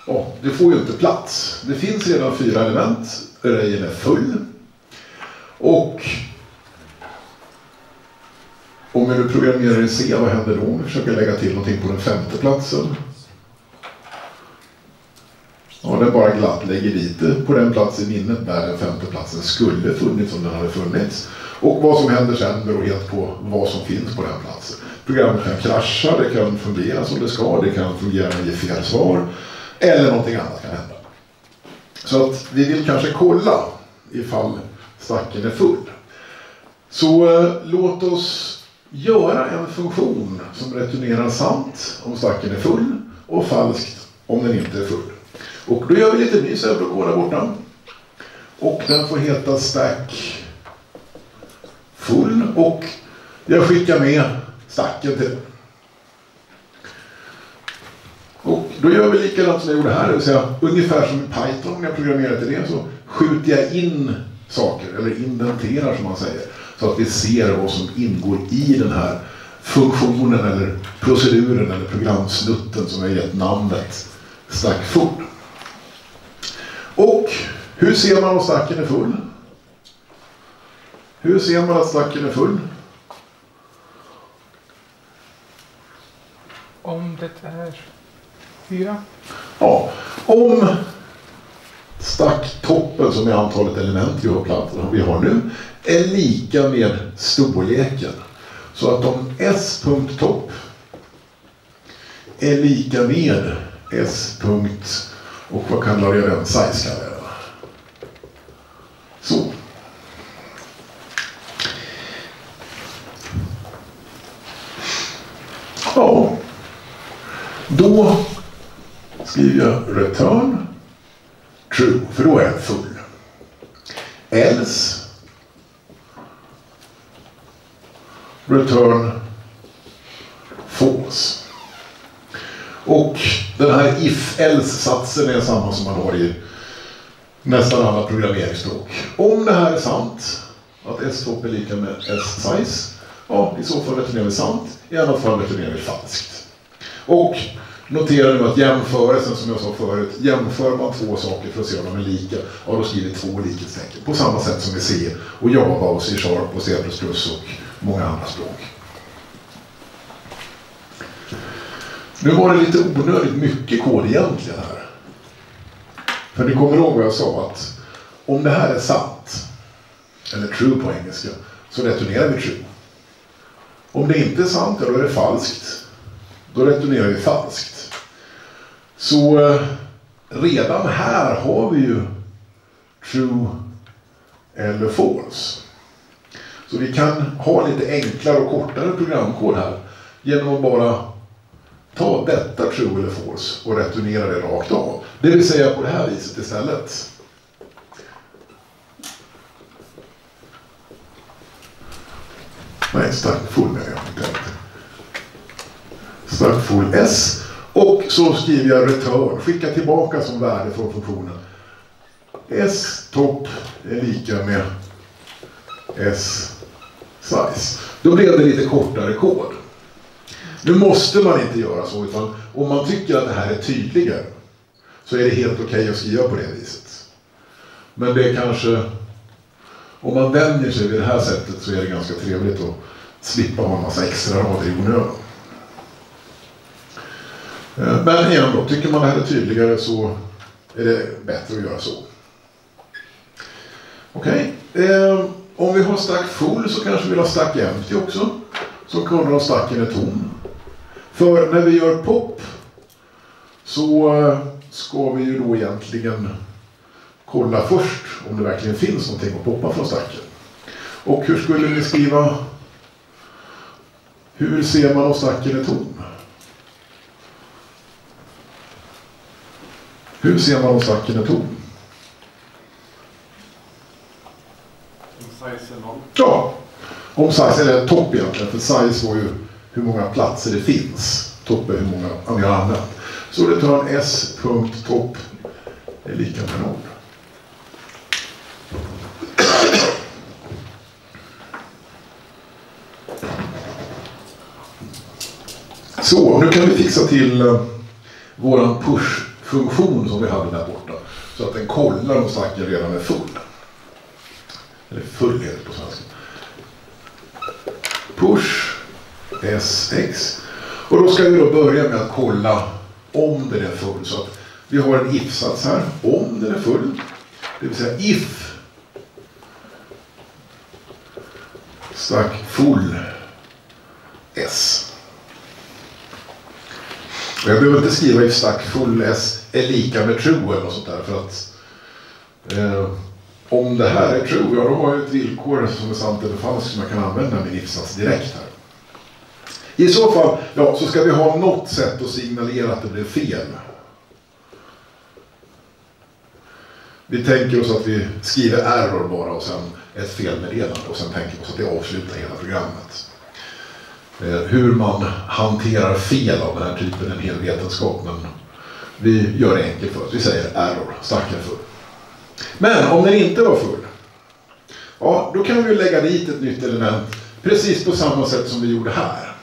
Ja, det får ju inte plats. Det finns redan fyra element. Arrayen är full. Och om jag nu programmerar i C, vad händer då om vi försöker lägga till någonting på den femte platsen? Ja, den bara glatt lägger dit det på den plats i minnet där den femte platsen skulle funnits om den hade funnits. Och vad som händer sen beror helt på vad som finns på den platsen. Programmet kan krascha, det kan fungera som det ska, det kan fungera med ge fel svar. Eller någonting annat kan hända. Så att vi vill kanske kolla ifall stacken är full. Så eh, låt oss göra en funktion som returnerar sant om stacken är full och falskt om den inte är full. Och då gör vi lite ny pseudokod där borta. Och den får heta stack full och jag skickar med stacken till den. Och då gör vi likadant som jag gjorde här, det vill säga ungefär som i Python när jag programmerar till det så skjuter jag in saker, eller indenterar som man säger, så att vi ser vad som ingår i den här funktionen eller proceduren eller programsnutten som jag gett namnet stack full. Och hur ser man om stacken är full? Hur ser man att stacken är full? Om det är fyra. Ja, om stacktoppen som är antalet element vi har, plattan, vi har nu är lika med storleken. Så att om s.topp är lika med s. och vad kallar jag den? Size kallar jag den. Så. Ja, då skriver jag return true, för då är jag full. Else return false. Och den här if-else-satsen är samma som man har i nästan alla programmeringsspråk. Om det här är sant, att s-topp är lika med s-size, ja, i så fall returnerar vi sant, i annat fall returnerar vi falskt. Och notera nu att jämförelsen som jag sa förut, jämför man två saker för att se om de är lika, ja då skriver vi två likhetstecken. På samma sätt som i C och Java och C-sharp och C++ och många andra språk. Nu var det lite onödigt mycket kod egentligen här. För ni kommer ihåg vad jag sa att om det här är sant, eller true på engelska, så returnerar vi true. Om det inte är sant, då är det falskt. Då returnerar vi falskt. Så eh, redan här har vi ju true eller false. Så vi kan ha lite enklare och kortare programkod här genom att bara ta detta true eller false och returnera det rakt av. Det vill säga på det här viset istället. Nej, stark full menar jag inte. Stark full S. Och så skriver jag return, skicka tillbaka som värde från funktionen. S topp är lika med S size. Då blev det lite kortare kod. Nu måste man inte göra så, utan om man tycker att det här är tydligare så är det helt okej okay att skriva på det viset. Men det är kanske, om man vänjer sig vid det här sättet så är det ganska trevligt att slippa ha en massa extra rader i onödan. Eh, men igen då, tycker man det här är tydligare så är det bättre att göra så. Okej, okay. om vi har stack full så kanske vi vill ha stack empty också. Som kunden av stacken är tom. För när vi gör pop så eh, ska vi ju då egentligen kolla först om det verkligen finns någonting att poppa från stacken. Och hur skulle ni skriva? Hur ser man om stacken är tom? Hur ser man om stacken är tom? Ja, om size, eller topp egentligen, för size var ju hur många platser det finns. Topp är hur många vi har använt. Så det tar en s.topp är lika med noll. Så, nu kan vi fixa till eh, våran funktion som vi hade där borta. Så att den kollar om stacken redan är full. Eller full heter det på svenska. Push SX. Och då ska vi då börja med att kolla om den är full. Så att vi har en if-sats här, om den är full. Det vill säga if stack full S. Jag behöver inte skriva if full S är lika med true eller något sånt där för att eh, om det här är true, ja då har jag ett villkor som är sant eller falskt som jag kan använda min ifsats direkt här. I så fall, ja, så ska vi ha något sätt att signalera att det blev fel. Vi tänker oss att vi skriver error bara och sen ett felmeddelande och sen tänker vi oss att det avslutar hela programmet. Eh, hur man hanterar fel av den här typen är en hel vetenskap men vi gör det enkelt för oss. Vi säger error, stacken full. Men om den inte var full, ja då kan vi lägga dit ett nytt element precis på samma sätt som vi gjorde här.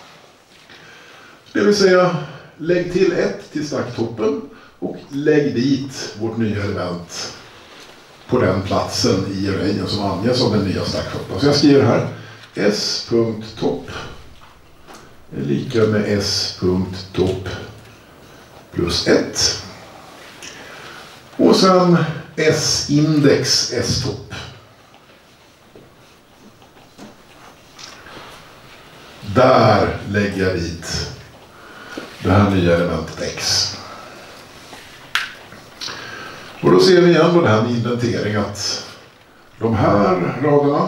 Det vill säga, lägg till ett till stacktoppen och lägg dit vårt nya element på den platsen i arrayen som anges av den nya stacktoppen. Så jag skriver här s.topp är lika med s.topp plus 1. Och sen s-index s-topp. Där lägger jag dit det här nya elementet x. Och då ser vi igen på den här med inventering att de här raderna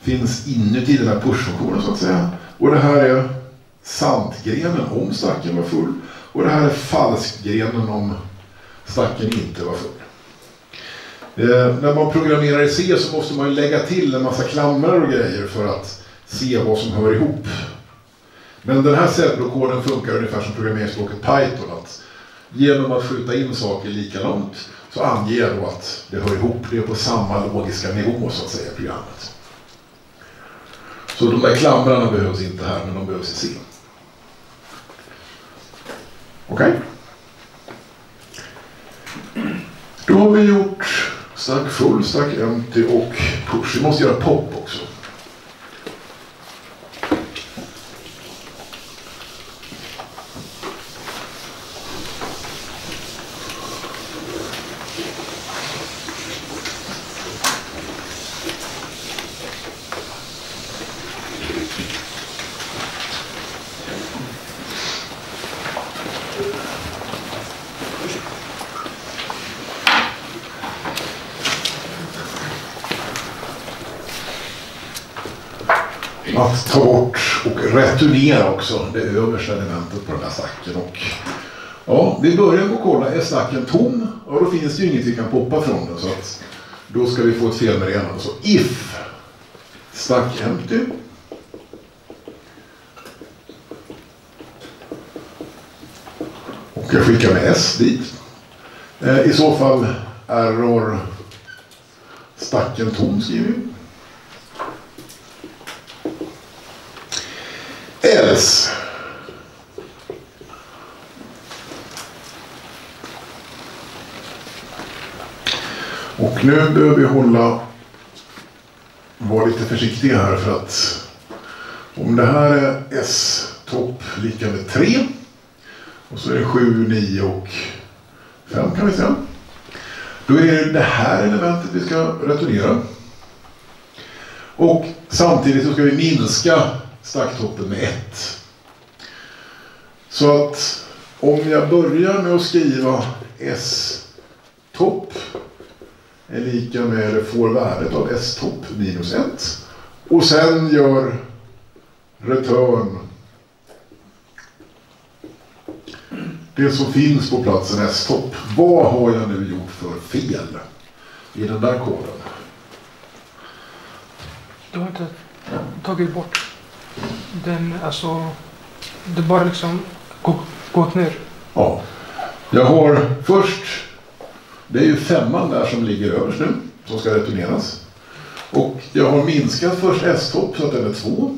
finns inuti den här push-funktionen så att säga. Och det här är sant-grenen om stacken var full. Och det här är falsk-grenen om stacken inte var full. Eh, när man programmerar i C så måste man lägga till en massa klamrar och grejer för att se vad som hör ihop. Men den här cellokoden funkar ungefär som programmeringsspråket Python. Att genom att skjuta in saker lika långt så anger jag då att det hör ihop. Det är på samma logiska nivå så att säga i programmet. Så de där klamrarna behövs inte här men de behövs i C. Okej? Då har vi gjort stack full, stack empty och push. Vi måste göra pop också. att ta bort och returnera också det översta elementet på den här stacken. Och, ja, vi börjar med att kolla, är stacken tom? Ja, då finns det ju inget vi kan poppa från den. Så att då ska vi få ett felmeddelande. Så if stack empty. Och jag skickar med S dit. Eh, I så fall error stacken tom skriver vi. Yes. Och nu behöver vi hålla, vara lite försiktiga här för att Om det här är S-topp lika med 3 och så är det 7, 9 och 5 kan vi säga. Då är det det här elementet vi ska returnera. Och samtidigt så ska vi minska stacktoppen med 1. Så att om jag börjar med att skriva S-topp är lika med, eller får värdet av S-topp minus 1 och sen gör return det som finns på platsen S-topp. Vad har jag nu gjort för fel i den där koden? Du har inte tagit bort den, alltså... Det bara liksom gått ner. Ja. Jag har först, det är ju femman där som ligger överst nu, som ska returneras. Och jag har minskat först S-topp så att den är två.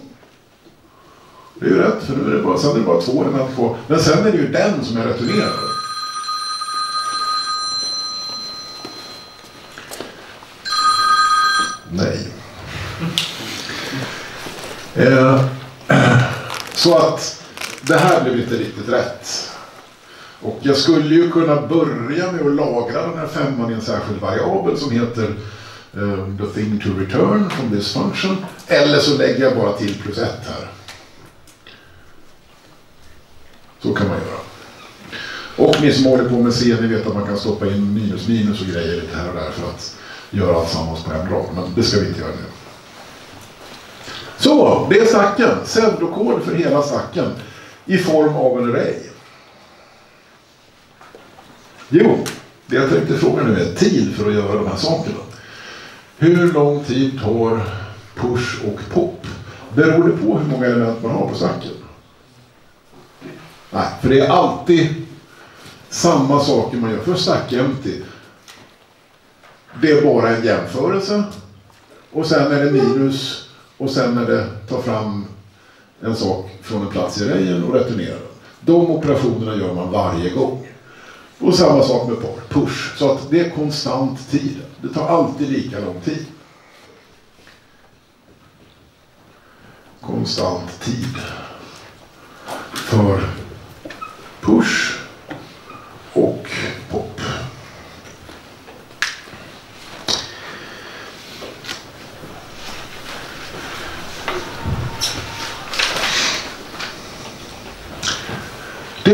Det är ju rätt, för nu är det bara, sen är det bara två element kvar. Men sen är det ju den som jag returnerar. Nej. Eh, så att det här blev inte riktigt rätt. Och jag skulle ju kunna börja med att lagra den här femman i en särskild variabel som heter um, the thing to return from this function. Eller så lägger jag bara till plus ett här. Så kan man göra. Och ni som håller på med C, ni vet att man kan stoppa in minus minus och grejer lite här och där för att göra allt sammans på en rad. Men det ska vi inte göra nu. Så, det är sacken. Pseudokod för hela sacken i form av en array. Jo, det jag tänkte fråga nu är tid för att göra de här sakerna. Hur lång tid tar push och pop? Beror det på hur många element man har på stacken? Nej, för det är alltid samma saker man gör. För stack empty. Det är bara en jämförelse. Och sen är det minus. Och sen är det ta fram en sak från en plats i rejen och returnera den. De operationerna gör man varje gång. Och samma sak med par, push. Så att det är konstant tid. Det tar alltid lika lång tid. Konstant tid. För push och pop.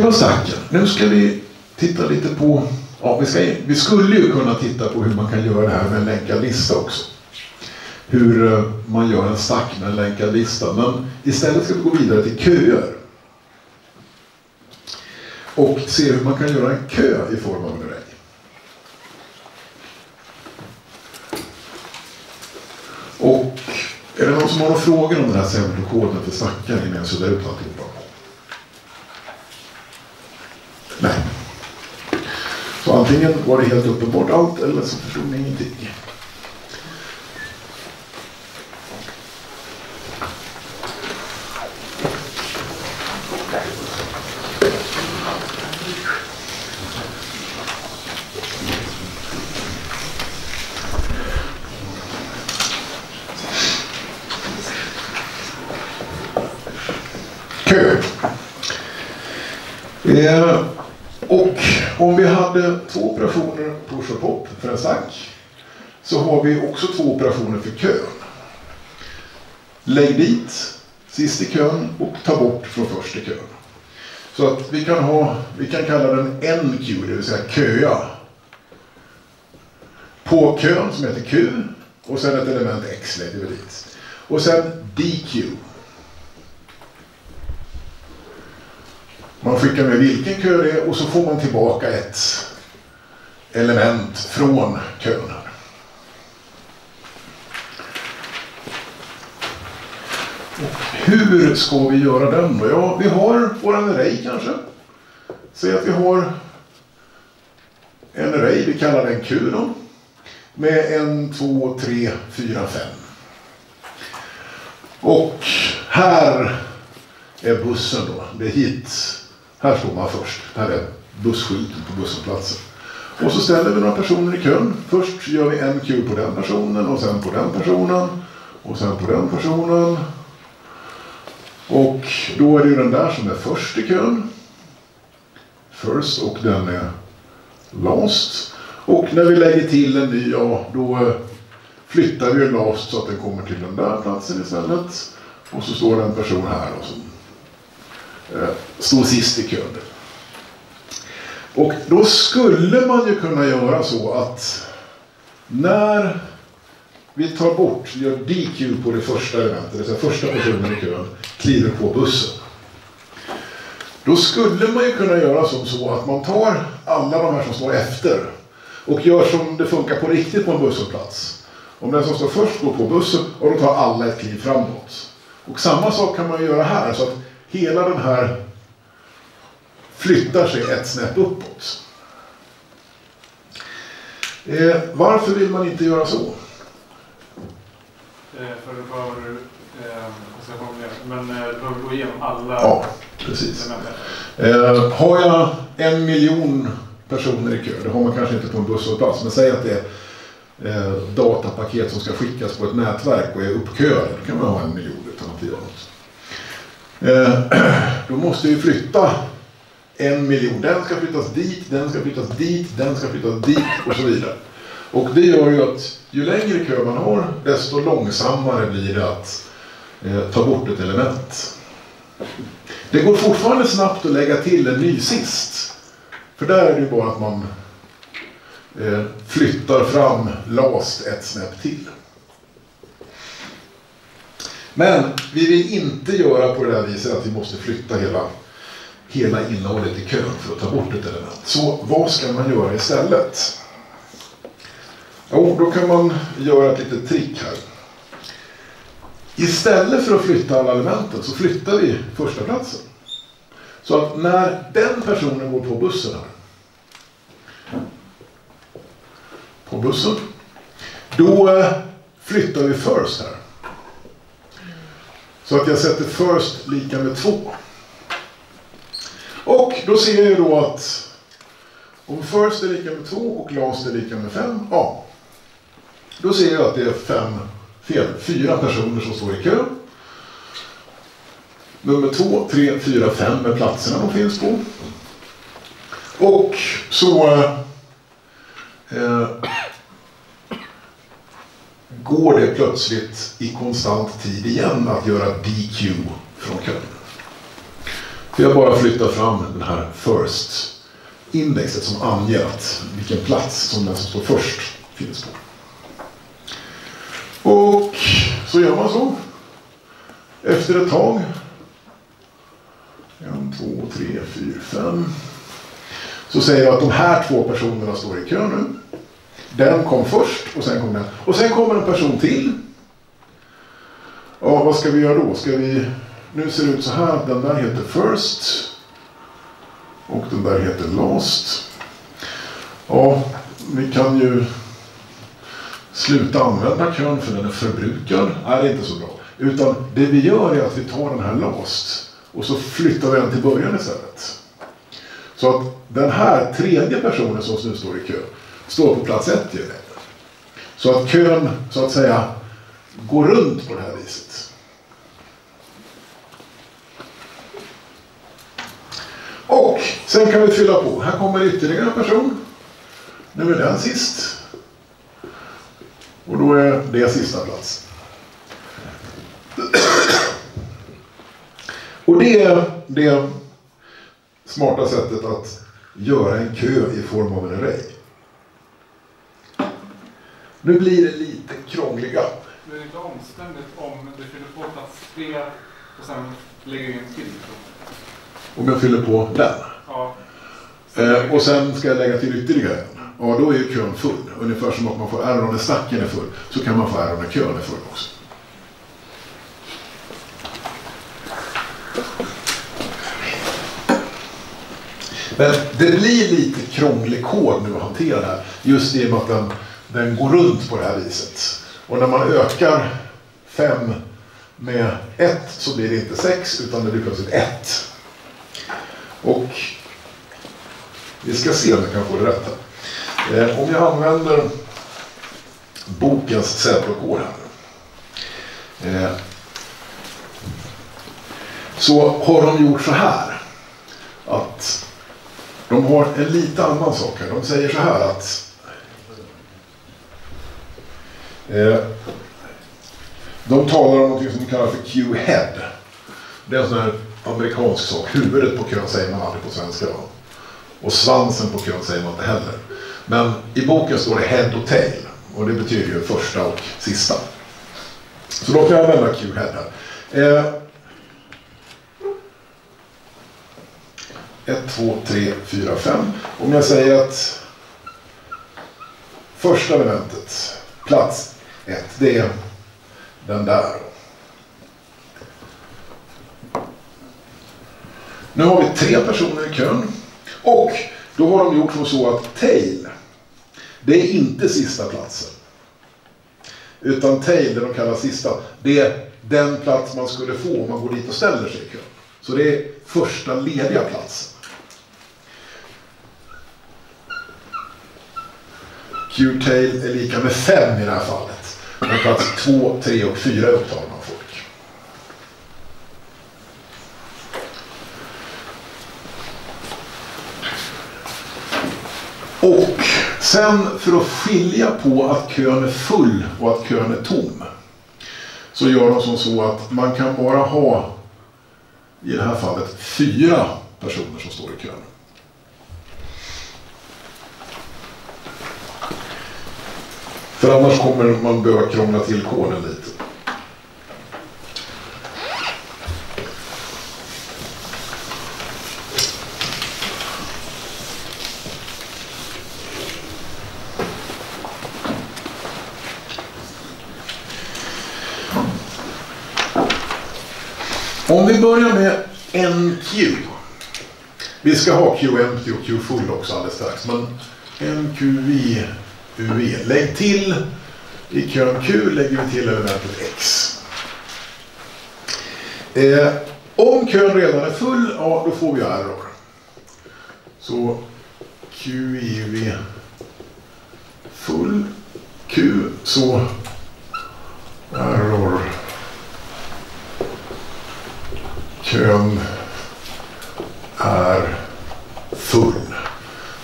Det var stacken. Nu ska vi titta lite på, ja vi, ska, vi skulle ju kunna titta på hur man kan göra det här med en länkad lista också. Hur eh, man gör en stack med en länkad lista. Men istället ska vi gå vidare till köer. Och se hur man kan göra en kö i form av en array. Och är det någon som har några frågor om den här pseudokoden för stackar innan jag suddar ut alltihop? Nej. Så antingen var det helt uppenbart allt eller så förstod ni ingenting. Kö. Eh, om vi hade två operationer push och pop för en stack så har vi också två operationer för kön. Lägg dit sist i kön och ta bort från först i kön. Så att vi kan, ha, vi kan kalla den NQ, det vill säga köa. På kön som heter Q och sen ett element X lägger vi dit. Och sen DQ. Man skickar med vilken kö det är och så får man tillbaka ett element från kön. Och hur ska vi göra den då? Ja, vi har vår array kanske. Säg att vi har en array, vi kallar den Q då. Med en, två, tre, fyra, fem. Och här är bussen då. Det är hit. Här står man först. Här är busskylten på busshållplatsen. Och så ställer vi några personer i kön. Först gör vi en Q på den personen och sen på den personen. Och sen på den personen. Och då är det ju den där som är först i kön. First och den är last. Och när vi lägger till en ny, ja då eh, flyttar vi last så att den kommer till den där platsen istället. Och så står det en person här och som eh, står sist i kön. Och då skulle man ju kunna göra så att när vi tar bort, gör DQ på det första elementet, det vill säga första personen i kön, kliver på bussen. Då skulle man ju kunna göra som så att man tar alla de här som står efter och gör som det funkar på riktigt på en busshållplats. Om den som står först går på bussen, och då tar alla ett kliv framåt. Och samma sak kan man göra här, så att hela den här flyttar sig ett snäpp uppåt. Eh, varför vill man inte göra så? Eh, för du ska jag formulera, men eh, du behöver gå igenom alla Ja, precis. Eh, har jag en miljon personer i kö, det har man kanske inte på en busshållplats, men säg att det är eh, datapaket som ska skickas på ett nätverk och är uppköade, då kan man ha en miljon utan att göra något. Eh, [clears throat] då måste vi flytta en miljon. Den ska flyttas dit, den ska flyttas dit, den ska flyttas dit och så vidare. Och det gör ju att ju längre kö man har, desto långsammare blir det att eh, ta bort ett element. Det går fortfarande snabbt att lägga till en ny sist. För där är det ju bara att man eh, flyttar fram last ett snäpp till. Men vi vill inte göra på det här viset att vi måste flytta hela, hela innehållet i kön för att ta bort ett element. Så vad ska man göra istället? Jo, då kan man göra ett litet trick här. Istället för att flytta alla elementen så flyttar vi första platsen. Så att när den personen går på bussen här. På bussen. Då eh, flyttar vi first här. Så att jag sätter first lika med 2. Och då ser jag då att om first är lika med 2 och last är lika med 5, ja. Då ser jag att det är fem, fel, fyra personer som står i kö. Nummer 2, 3, 4, 5 är platserna de finns på. Och så eh, går det plötsligt i konstant tid igen att göra DQ från kön. För jag bara flyttar fram den här first indexet som anger att vilken plats som den som står först finns på. Och så gör man så. Efter ett tag. En, två, tre, fyra, fem. Så säger jag att de här två personerna står i kö nu. Den kom först och sen kom den. Och sen kommer en person till. Ja, vad ska vi göra då? Ska vi... Nu ser det ut så här att den där heter First. Och den där heter Last. Ja, vi kan ju sluta använda kön för den är förbrukad. Nej, det är inte så bra. Utan det vi gör är att vi tar den här Last och så flyttar vi den till början istället. Så att den här tredje personen som nu står i kö står på plats ett ju. Så att kön så att säga går runt på det här viset. Och sen kan vi fylla på. Här kommer ytterligare en person. Nu är den sist. Och då är det sista plats. Och det är det smarta sättet att göra en kö i form av en array. Nu blir det lite krångliga. Det är inte omständigt om du fyller på plats tre och sen lägger in till. Om jag fyller på den. Ja. Eh, och sen ska jag lägga till ytterligare en. Ja, då är ju kön full. Ungefär som att man får R när stacken är full. Så kan man få R när kön är full också. Men det blir lite krånglig kod nu att hantera det här. Just i och med att den, den går runt på det här viset. Och när man ökar 5 med 1 så blir det inte 6 utan det blir plötsligt 1. Och vi ska se om jag kan få det rätt här. Eh, om jag använder bokens Z-kod här. Eh, så har de gjort så här. Att de har en lite annan sak här. De säger så här att eh, Eh, de talar om något som de kallar för Q-head. Det är en sån här amerikansk sak. Huvudet på kön säger man aldrig på svenska. Va? Och svansen på kön säger man inte heller. Men i boken står det head och tail. Och det betyder ju första och sista. Så då kan jag använda Q-head här. Eh, 1, 2, 3, 4, 5. Om jag säger att första elementet, plats ett. det är den där. Nu har vi tre personer i kön. Och då har de gjort som så att tail, det är inte sista platsen. Utan tail, det de kallar sista, det är den plats man skulle få om man går dit och ställer sig i kön. Så det är första lediga platsen. Q-tail är lika med 5 i det här fallet. Men plats 2, 3 och 4 är upptagna av folk. Och sen för att skilja på att kön är full och att kön är tom så gör de som så att man kan bara ha i det här fallet fyra personer som står i kön. För annars kommer man behöva krångla till koden lite. Om vi börjar med NQ. Vi ska ha QMT och QFull också alldeles strax. Men NQV, UE. Lägg till i kön Q lägger vi till elementet X. Eh, om kön redan är full, ja då får vi error. Så QIV full Q så error kön är full.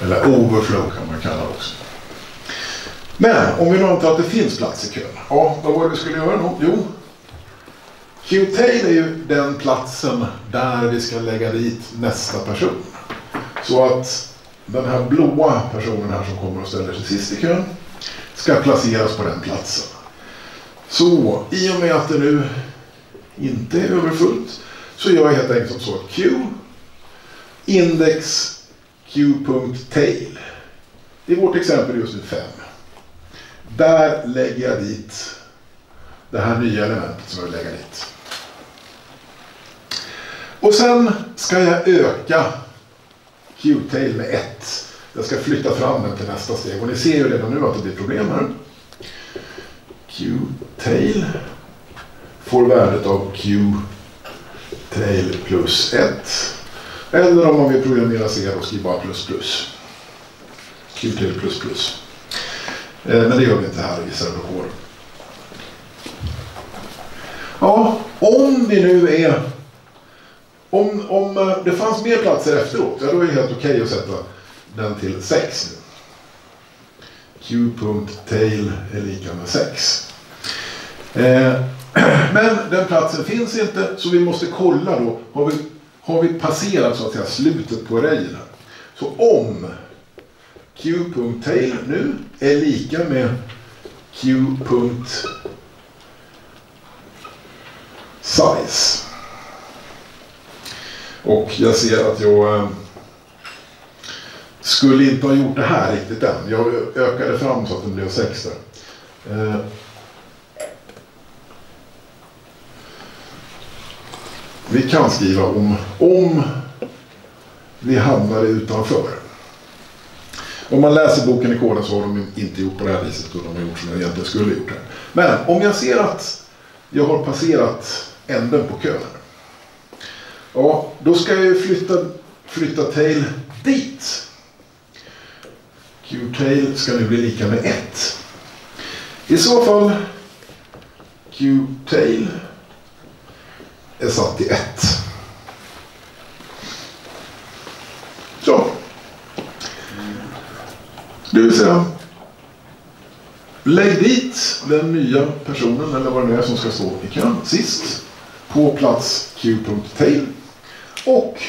Eller overflow kan man kalla det också. Men om vi nu antar att det finns plats i kön. Ja, vad var det vi skulle göra då? Jo, Q-tail är ju den platsen där vi ska lägga dit nästa person. Så att den här blåa personen här som kommer och ställer sig sist i kön ska placeras på den platsen. Så i och med att det nu inte är överfullt så gör jag helt enkelt som så att Q index Q.tail. I vårt exempel just nu 5. Där lägger jag dit det här nya elementet som jag vill lägga dit. Och sen ska jag öka Q-tail med 1. Jag ska flytta fram den till nästa steg. Och ni ser ju redan nu att det blir problem här. Q-tail får värdet av Q-tail plus 1. Eller om man vill programmera C och skriva bara plus plus. Q-tail plus plus. Eh, men det gör vi inte här i serverkår. Ja, om vi nu är... Om, om eh, det fanns mer platser efteråt, ja då är det helt okej att sätta den till 6 nu. Q.tail är lika med 6. Eh, [clears throat] men den platsen finns inte så vi måste kolla då. Har vi, har vi passerat så att säga slutet på arrayen? Så om Q.tail nu är lika med Q.size. Och jag ser att jag eh, skulle inte ha gjort det här riktigt än. Jag ökade fram så att den blev 6 där. Eh, vi kan skriva om, om vi hamnar utanför. Om man läser boken i koden så har de inte gjort på det här viset och de har gjort som jag egentligen skulle gjort det. Men om jag ser att jag har passerat änden på kön. Ja, då ska jag ju flytta, flytta tail dit. Q-tail ska nu bli lika med 1. I så fall Q-tail är satt till 1. Så. Det vill säga, lägg dit den nya personen eller vad det nu är som ska stå i kön sist på plats Q.tail. Och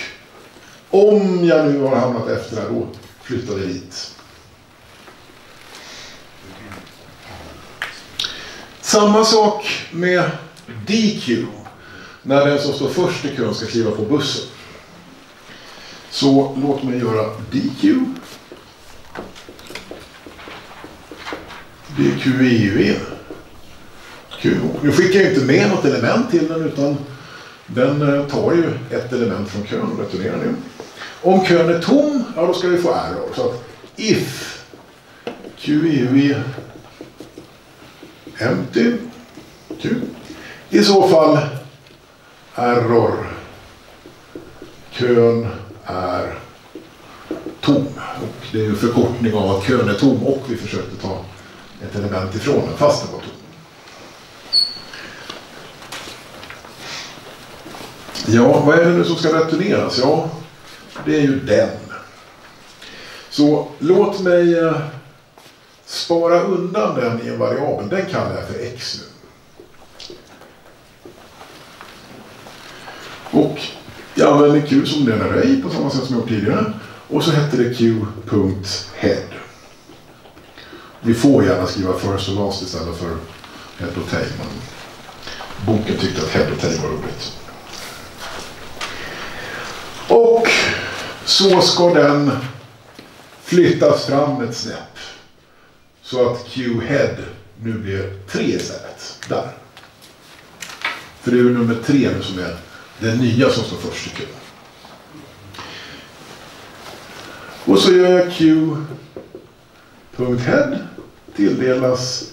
om jag nu har hamnat efter här, då flyttar vi dit. Samma sak med DQ. När den som står först i kön ska kliva på bussen. Så låt mig göra DQ. Det är Q. Nu skickar jag inte med något element till den utan den eh, tar ju ett element från kön och returnerar det. Om kön är tom, ja då ska vi få error. Så att if QIV empty Q. I så fall error kön är tom. Och det är ju förkortning av att kön är tom och vi försökte ta ett element ifrån den fast den var tom. Ja, vad är det nu som ska returneras? Ja, det är ju den. Så låt mig eh, spara undan den i en variabel. Den kallar jag för x nu. Och jag använder q som den array på samma sätt som jag gjort tidigare. Och så hette det q.head. Vi får gärna skriva first och last istället för head och tail. Men boken tyckte att head och tail var roligt. Och så ska den flyttas fram ett snäpp. Så att Q-head nu blir 3 istället. Där. För det är ju nummer 3 nu som är den nya som står först i kön. Och så gör jag Q.head tilldelas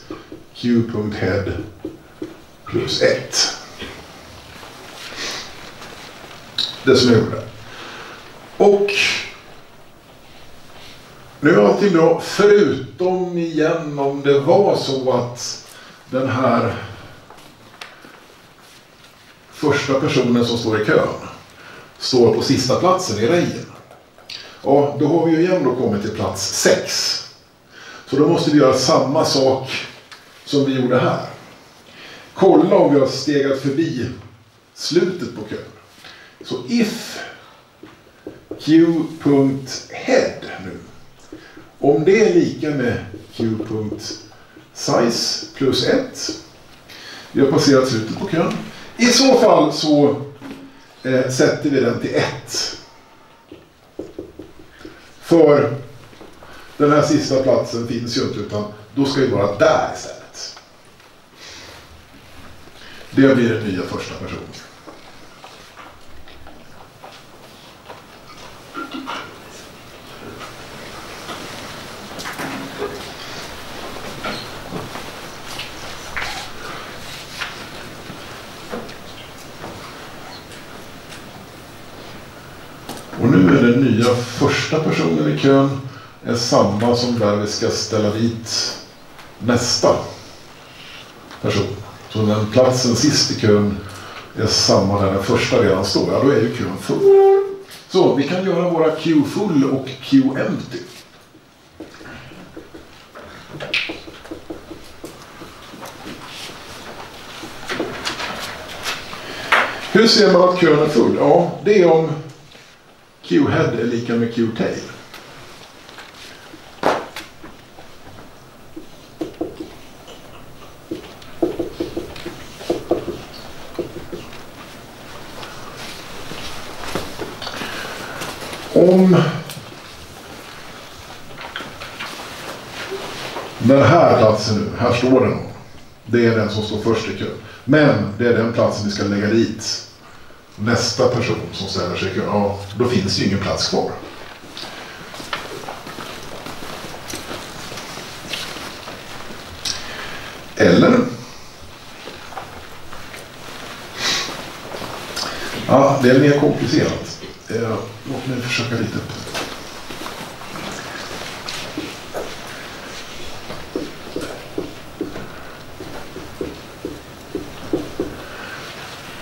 Q.head plus 1. Det som jag gjorde. Och nu är allting bra, förutom igen om det var så att den här första personen som står i kön står på sista platsen i rejen. Ja, då har vi ju igen då kommit till plats 6. Så då måste vi göra samma sak som vi gjorde här. Kolla om vi har stegat förbi slutet på kön. Så if q.head nu. Om det är lika med q.size plus 1. Vi har passerat slutet på kön. I så fall så eh, sätter vi den till 1. För den här sista platsen finns ju inte utan då ska vi vara där istället. Det blir den nya första personen. Och nu är den nya första personen i kön är samma som där vi ska ställa dit nästa person. Så den platsen sist i kön är samma där den första redan står. Ja, då är ju kön full. Så vi kan göra våra Q full och Q empty. Hur ser man att kön är full? Ja, det är om Q-head är lika med Q-tail den här platsen nu, här står det någon. Det är den som står först i kön. Men det är den platsen vi ska lägga dit nästa person som ställer sig i kön, ja, då finns det ju ingen plats kvar. Eller? Ja, det är mer komplicerat. Eh, låt mig försöka lite.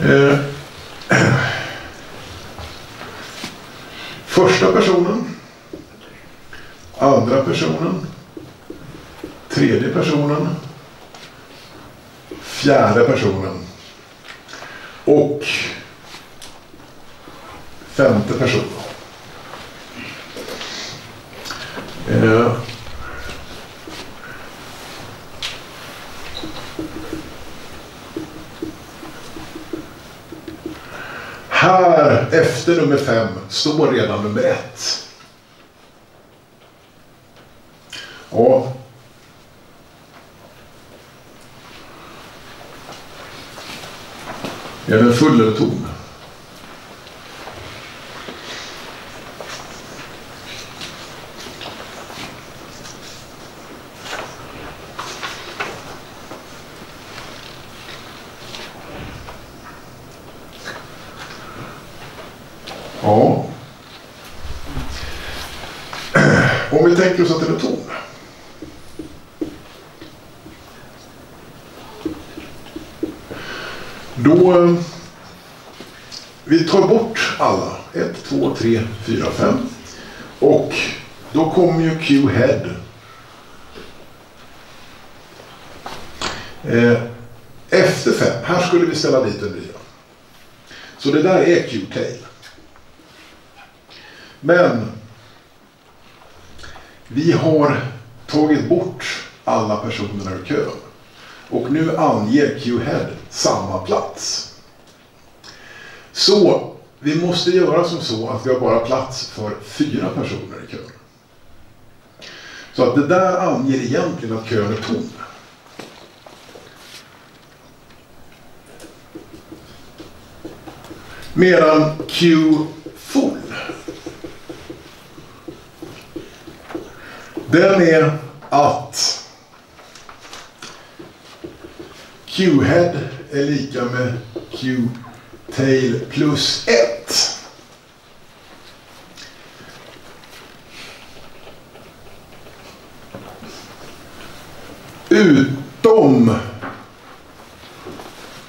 Eh, Första personen, andra personen, Tredje personen. Fjärde personen. Och femte person. Eh, Här, efter nummer fem, står redan nummer ett. Ja. Är den full eller tom? Ja. Om vi tänker oss att den är tom. Då... Eh, vi tar bort alla. 1, 2, 3, 4, 5. Och då kommer ju Q-head. Eh, efter 5, här skulle vi ställa dit en nya. Så det där är Q-tail. Men vi har tagit bort alla personerna ur kön. Och nu anger Q-head samma plats. Så vi måste göra som så att vi har bara plats för fyra personer i kön. Så att det där anger egentligen att kön är tom. Medan Q full Den är att Q-head är lika med Q-tail plus 1. Utom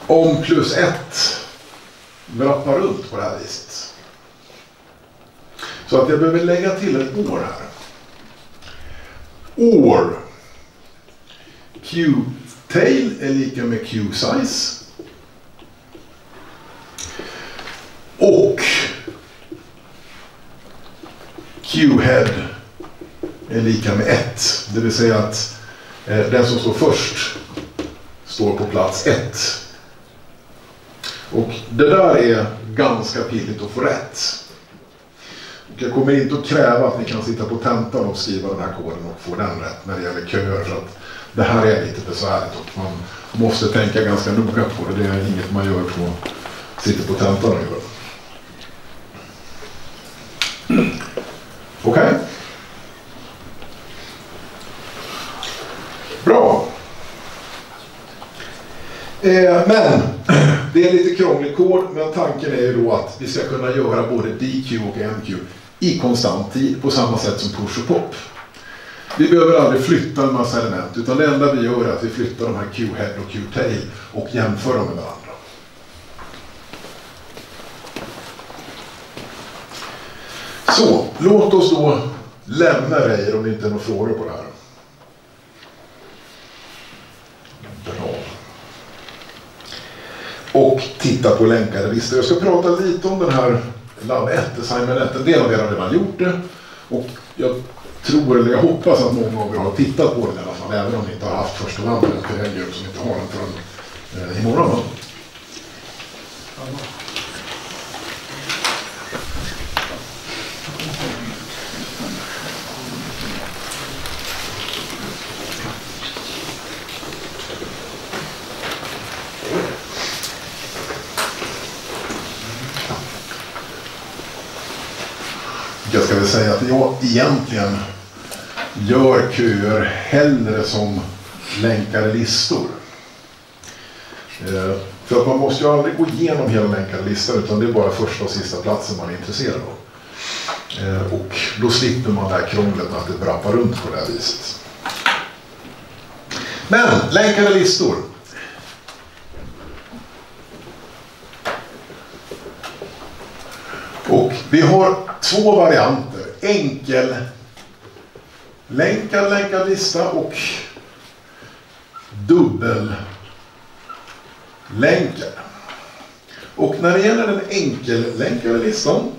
om plus 1 vrappar runt på det här viset. Så att jag behöver lägga till ett år här. Or Q-tail är lika med Q-size. Och Q-head är lika med 1. Det vill säga att eh, den som står först står på plats 1. Och det där är ganska pilligt att få rätt. Jag kommer inte att kräva att ni kan sitta på tentan och skriva den här koden och få den rätt när det gäller köer. För att det här är lite besvärligt och man måste tänka ganska noga på det. Det är inget man gör på sitter på tentan och gör. Okej? Bra. Eh, men [clears throat] det är en lite krånglig kod, men tanken är ju då att vi ska kunna göra både DQ och MQ i konstant tid på samma sätt som push och pop. Vi behöver aldrig flytta en massa element, utan det enda vi gör är att vi flyttar de här Q-head och Q-tail och jämför dem med varandra. Så, låt oss då lämna Reijer om det inte är några frågor på det här. Bra. Och titta på länkade listor. Jag ska prata lite om den här Lab 1, Assignment 1. En del av er har redan gjort det. Och jag tror, eller jag hoppas att många av er har tittat på den i alla fall. Även om ni inte har haft första namnet till en grupp som inte har den förrän eh, imorgon. Va? Jag ska väl säga att jag egentligen gör köer hellre som länkade listor. Eh, För att man måste ju aldrig gå igenom hela länkade listan utan det är bara första och sista platsen man är intresserad av. Eh, Och då slipper man det här krånglet med att det brappar runt på det här viset. Men länkade listor. Och vi har två varianter. Enkel länkad länkad lista och dubbellänkar. Och när det gäller den enkellänkade listan,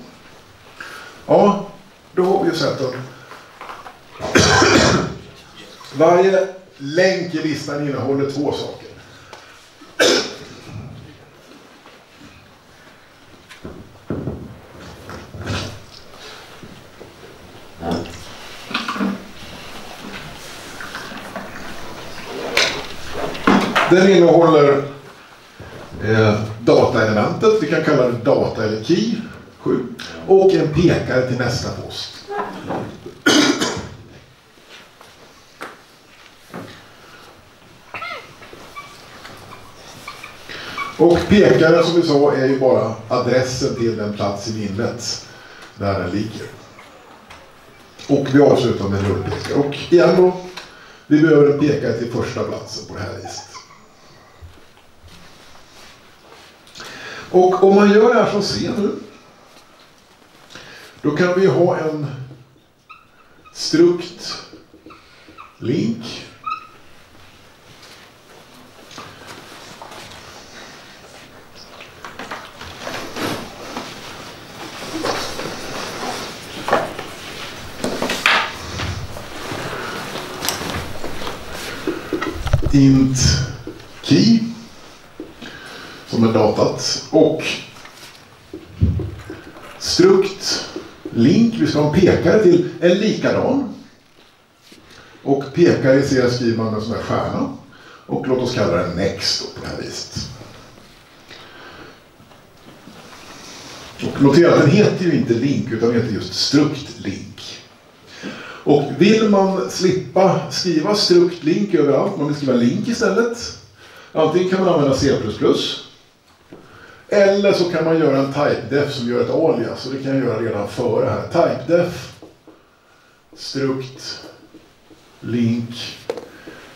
ja, då har vi ju sett att [coughs] varje länk i listan innehåller två saker. Den innehåller eh, dataelementet, vi kan kalla det data eller key, 7, och en pekare till nästa post. Och pekaren som vi sa är ju bara adressen till den plats i minnet där den ligger. Och vi avslutar med rullpekare. Och igen då, vi behöver en pekare till första platsen på det här viset. Och om man gör det här som C nu, då kan vi ha en strukt link. Int key som är datat och strukt link, vi ska ha en pekare till en likadan och pekare i C skriver man med en sån här stjärna och låt oss kalla den next på det här viset. Och notera att den heter ju inte link utan den heter just strukt link. Och vill man slippa skriva strukt link överallt, man vill skriva link istället. Antingen kan man använda C++ eller så kan man göra en typedef som gör ett alias och det kan jag göra redan före här. Typedef strukt link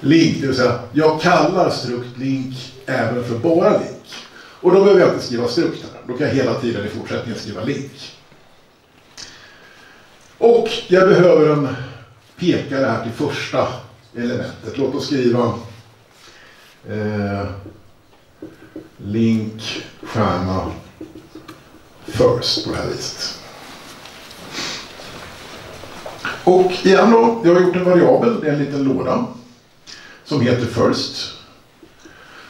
link, det vill säga jag kallar strukt link även för bara link. Och då behöver jag inte skriva strukt här. Då kan jag hela tiden i fortsättningen skriva link. Och jag behöver en pekare här till första elementet. Låt oss skriva eh, link stjärna first på det här viset. Och igen då, jag har gjort en variabel, det är en liten låda som heter first.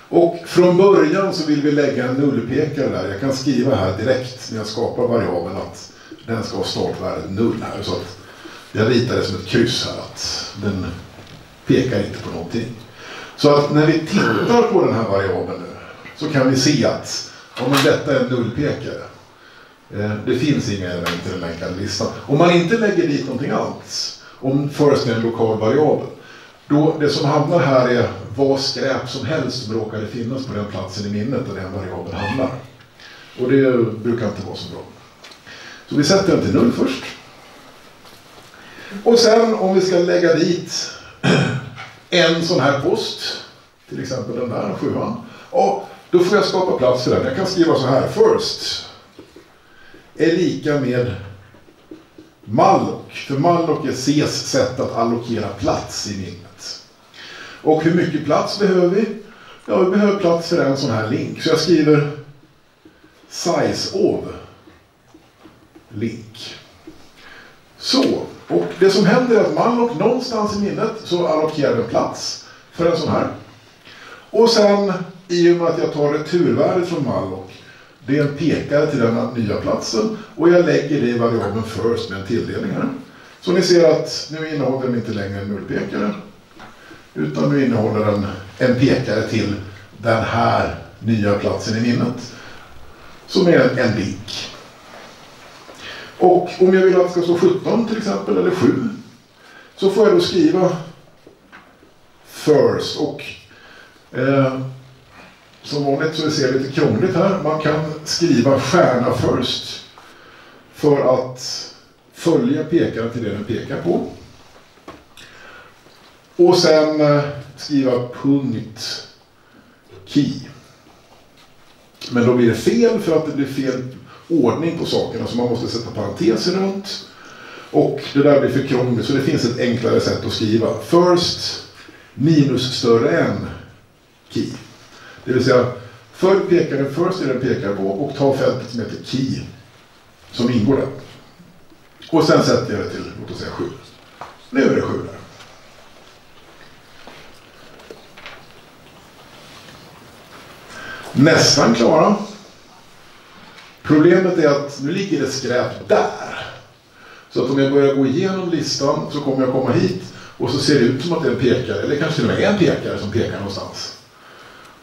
Och från början så vill vi lägga en nullpekare där. Jag kan skriva här direkt när jag skapar variabeln att den ska ha startvärdet null här. Så att jag ritar det som ett kryss här att den pekar inte på någonting. Så att när vi tittar på den här variabeln nu så kan vi se att om detta är en nullpekare. Eh, det finns inga element i den länkade listan. Om man inte lägger dit någonting alls, om först är en lokal variabel, då det som hamnar här är vad skräp som helst som råkade finnas på den platsen i minnet där den variabeln hamnar. Och det brukar inte vara så bra. Så vi sätter den till null först. Och sen om vi ska lägga dit [clears throat] en sån här post, till exempel den där sjuan, Och då får jag skapa plats för den. Jag kan skriva så här, first är lika med malloc, för malloc är Cs sätt att allokera plats i minnet. Och hur mycket plats behöver vi? Ja, vi behöver plats för en sån här link. Så jag skriver size of link. Så, och det som händer är att malloc någonstans i minnet så allokerar den plats för en sån här. Och sen i och med att jag tar returvärdet från malloc, det är en pekare till den nya platsen och jag lägger det i variabeln first med en tilldelning här. Så ni ser att nu innehåller den inte längre en nullpekare utan nu innehåller den en pekare till den här nya platsen i minnet som är en link. Och om jag vill att det ska stå 17 till exempel, eller 7, så får jag då skriva first. Och eh, som vanligt så ser det lite krångligt här. Man kan skriva stjärna first för att följa pekaren till det den pekar på. Och sen eh, skriva punkt key. Men då blir det fel för att det blir fel ordning på sakerna så man måste sätta parenteser runt. Och det där blir för krångligt så det finns ett enklare sätt att skriva. First minus större än key. Det vill säga, följ pekaren first är den pekar på och tar fältet som heter key som ingår där. Och sen sätter jag det till, låt oss säga 7. Nu är det 7 där. Nästan klara. Problemet är att nu ligger det skräp där. Så att om jag börjar gå igenom listan så kommer jag komma hit och så ser det ut som att det är en pekare, eller kanske till och med en pekare som pekar någonstans.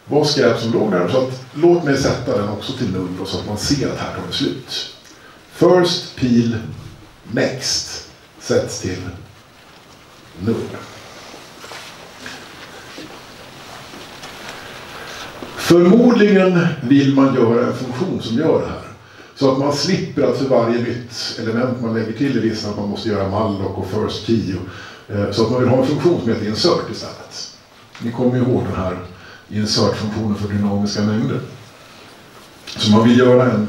Vad skräp som låg där. Så att, låt mig sätta den också till null så att man ser att här tar det slut. First peel next sätts till null. Förmodligen vill man göra en funktion som gör det här. Så att man slipper att för varje nytt element man lägger till i listan att man måste göra malloc och first key. Eh, så att man vill ha en funktion som heter insert istället. Ni kommer ihåg den här insert-funktionen för dynamiska mängder. Så man vill göra en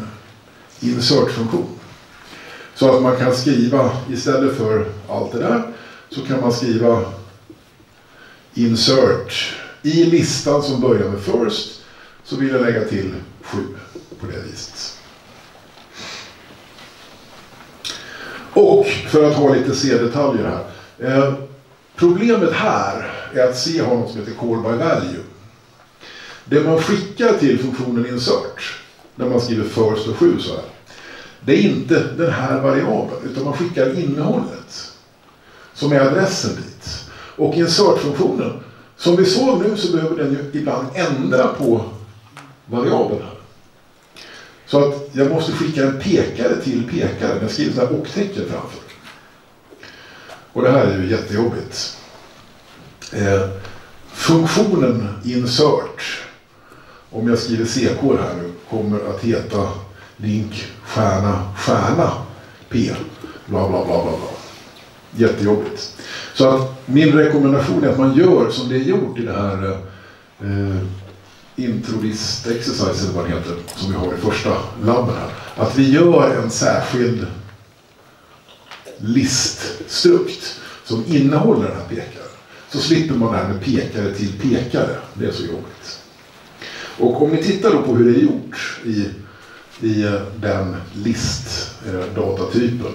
insert-funktion. Så att man kan skriva, istället för allt det där, så kan man skriva insert i listan som börjar med first så vill jag lägga till 7 på det viset. Och för att ha lite C-detaljer här. Eh, problemet här är att C har något som heter call by value. Det man skickar till funktionen insert när man skriver first och 7 så här. Det är inte den här variabeln utan man skickar innehållet som är adressen dit. Och insert-funktionen som vi såg nu så behöver den ju ibland ändra på variabeln här. Så att jag måste skicka en pekare till pekaren. Jag skriver sådana här och-tecken framför. Och det här är ju jättejobbigt. Eh, funktionen insert, om jag skriver CK här nu, kommer att heta link stjärna stjärna p. Bla bla bla bla bla. Jättejobbigt. Så att min rekommendation är att man gör som det är gjort i det här eh, introlist exercise eller vad det heter, som vi har i första labben här. Att vi gör en särskild liststrukt som innehåller den här pekaren. Så slipper man det här med pekare till pekare. Det är så jobbigt. Och om ni tittar då på hur det är gjort i, i eh, den listdatatypen eh,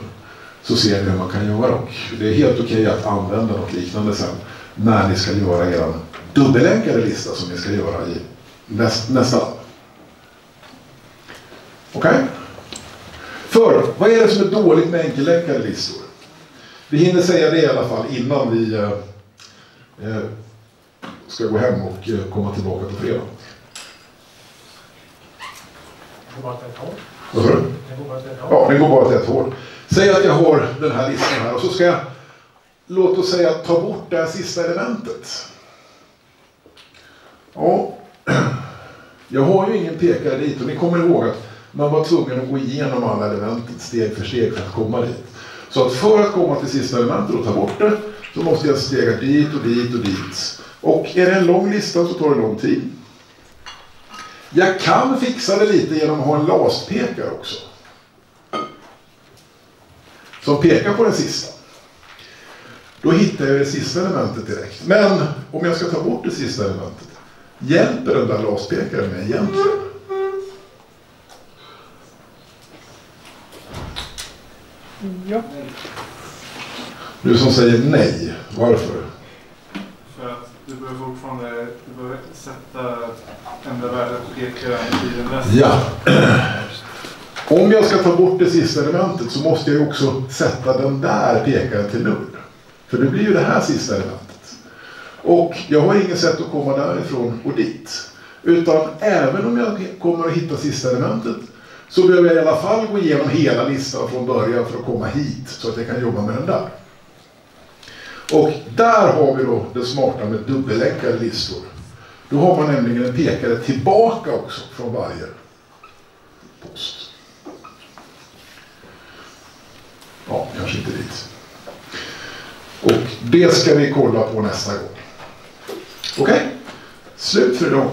så ser ni hur man kan göra. Och det är helt okej att använda något liknande sen när ni ska göra er dubbellänkade lista som ni ska göra i näst, nästa. Okej? Okay? För vad är det som är dåligt med enkellänkade listor? Vi hinner säga det i alla fall innan vi eh, eh ska gå hem och komma tillbaka på fredag. Det går bara åt ett håll. Vad sa du? Det går bara åt ett håll. Ja, den går bara åt ett håll. Säg att jag har den här listan här och så ska jag, låt oss säga, ta bort det här sista elementet. Ja, [clears throat] jag har ju ingen pekare dit och ni kommer ihåg att man var tvungen att gå igenom alla elementen steg för steg för att komma dit. Så att för att komma till sista elementet och ta bort det så måste jag stega dit och dit och dit. Och är det en lång lista så tar det lång tid. Jag kan fixa det lite genom att ha en lastpekare också. Som pekar på den sista. Då hittar jag det sista elementet direkt. Men om jag ska ta bort det sista elementet hjälper den där laspekaren mig egentligen? Ja. Du som säger nej, varför? Du behöver fortfarande du behöver sätta enda värdet på pekaren i den nästa. Ja. Om jag ska ta bort det sista elementet så måste jag också sätta den där pekaren till null. För det blir ju det här sista elementet. Och jag har inget sätt att komma därifrån och dit. Utan även om jag kommer att hitta sista elementet så behöver jag i alla fall gå igenom hela listan från början för att komma hit så att jag kan jobba med den där. Och där har vi då det smarta med dubbellänkade listor. Då har man nämligen en pekare tillbaka också från varje post. Ja, kanske inte dit. Och det ska vi kolla på nästa gång. Okej, okay? slut för idag.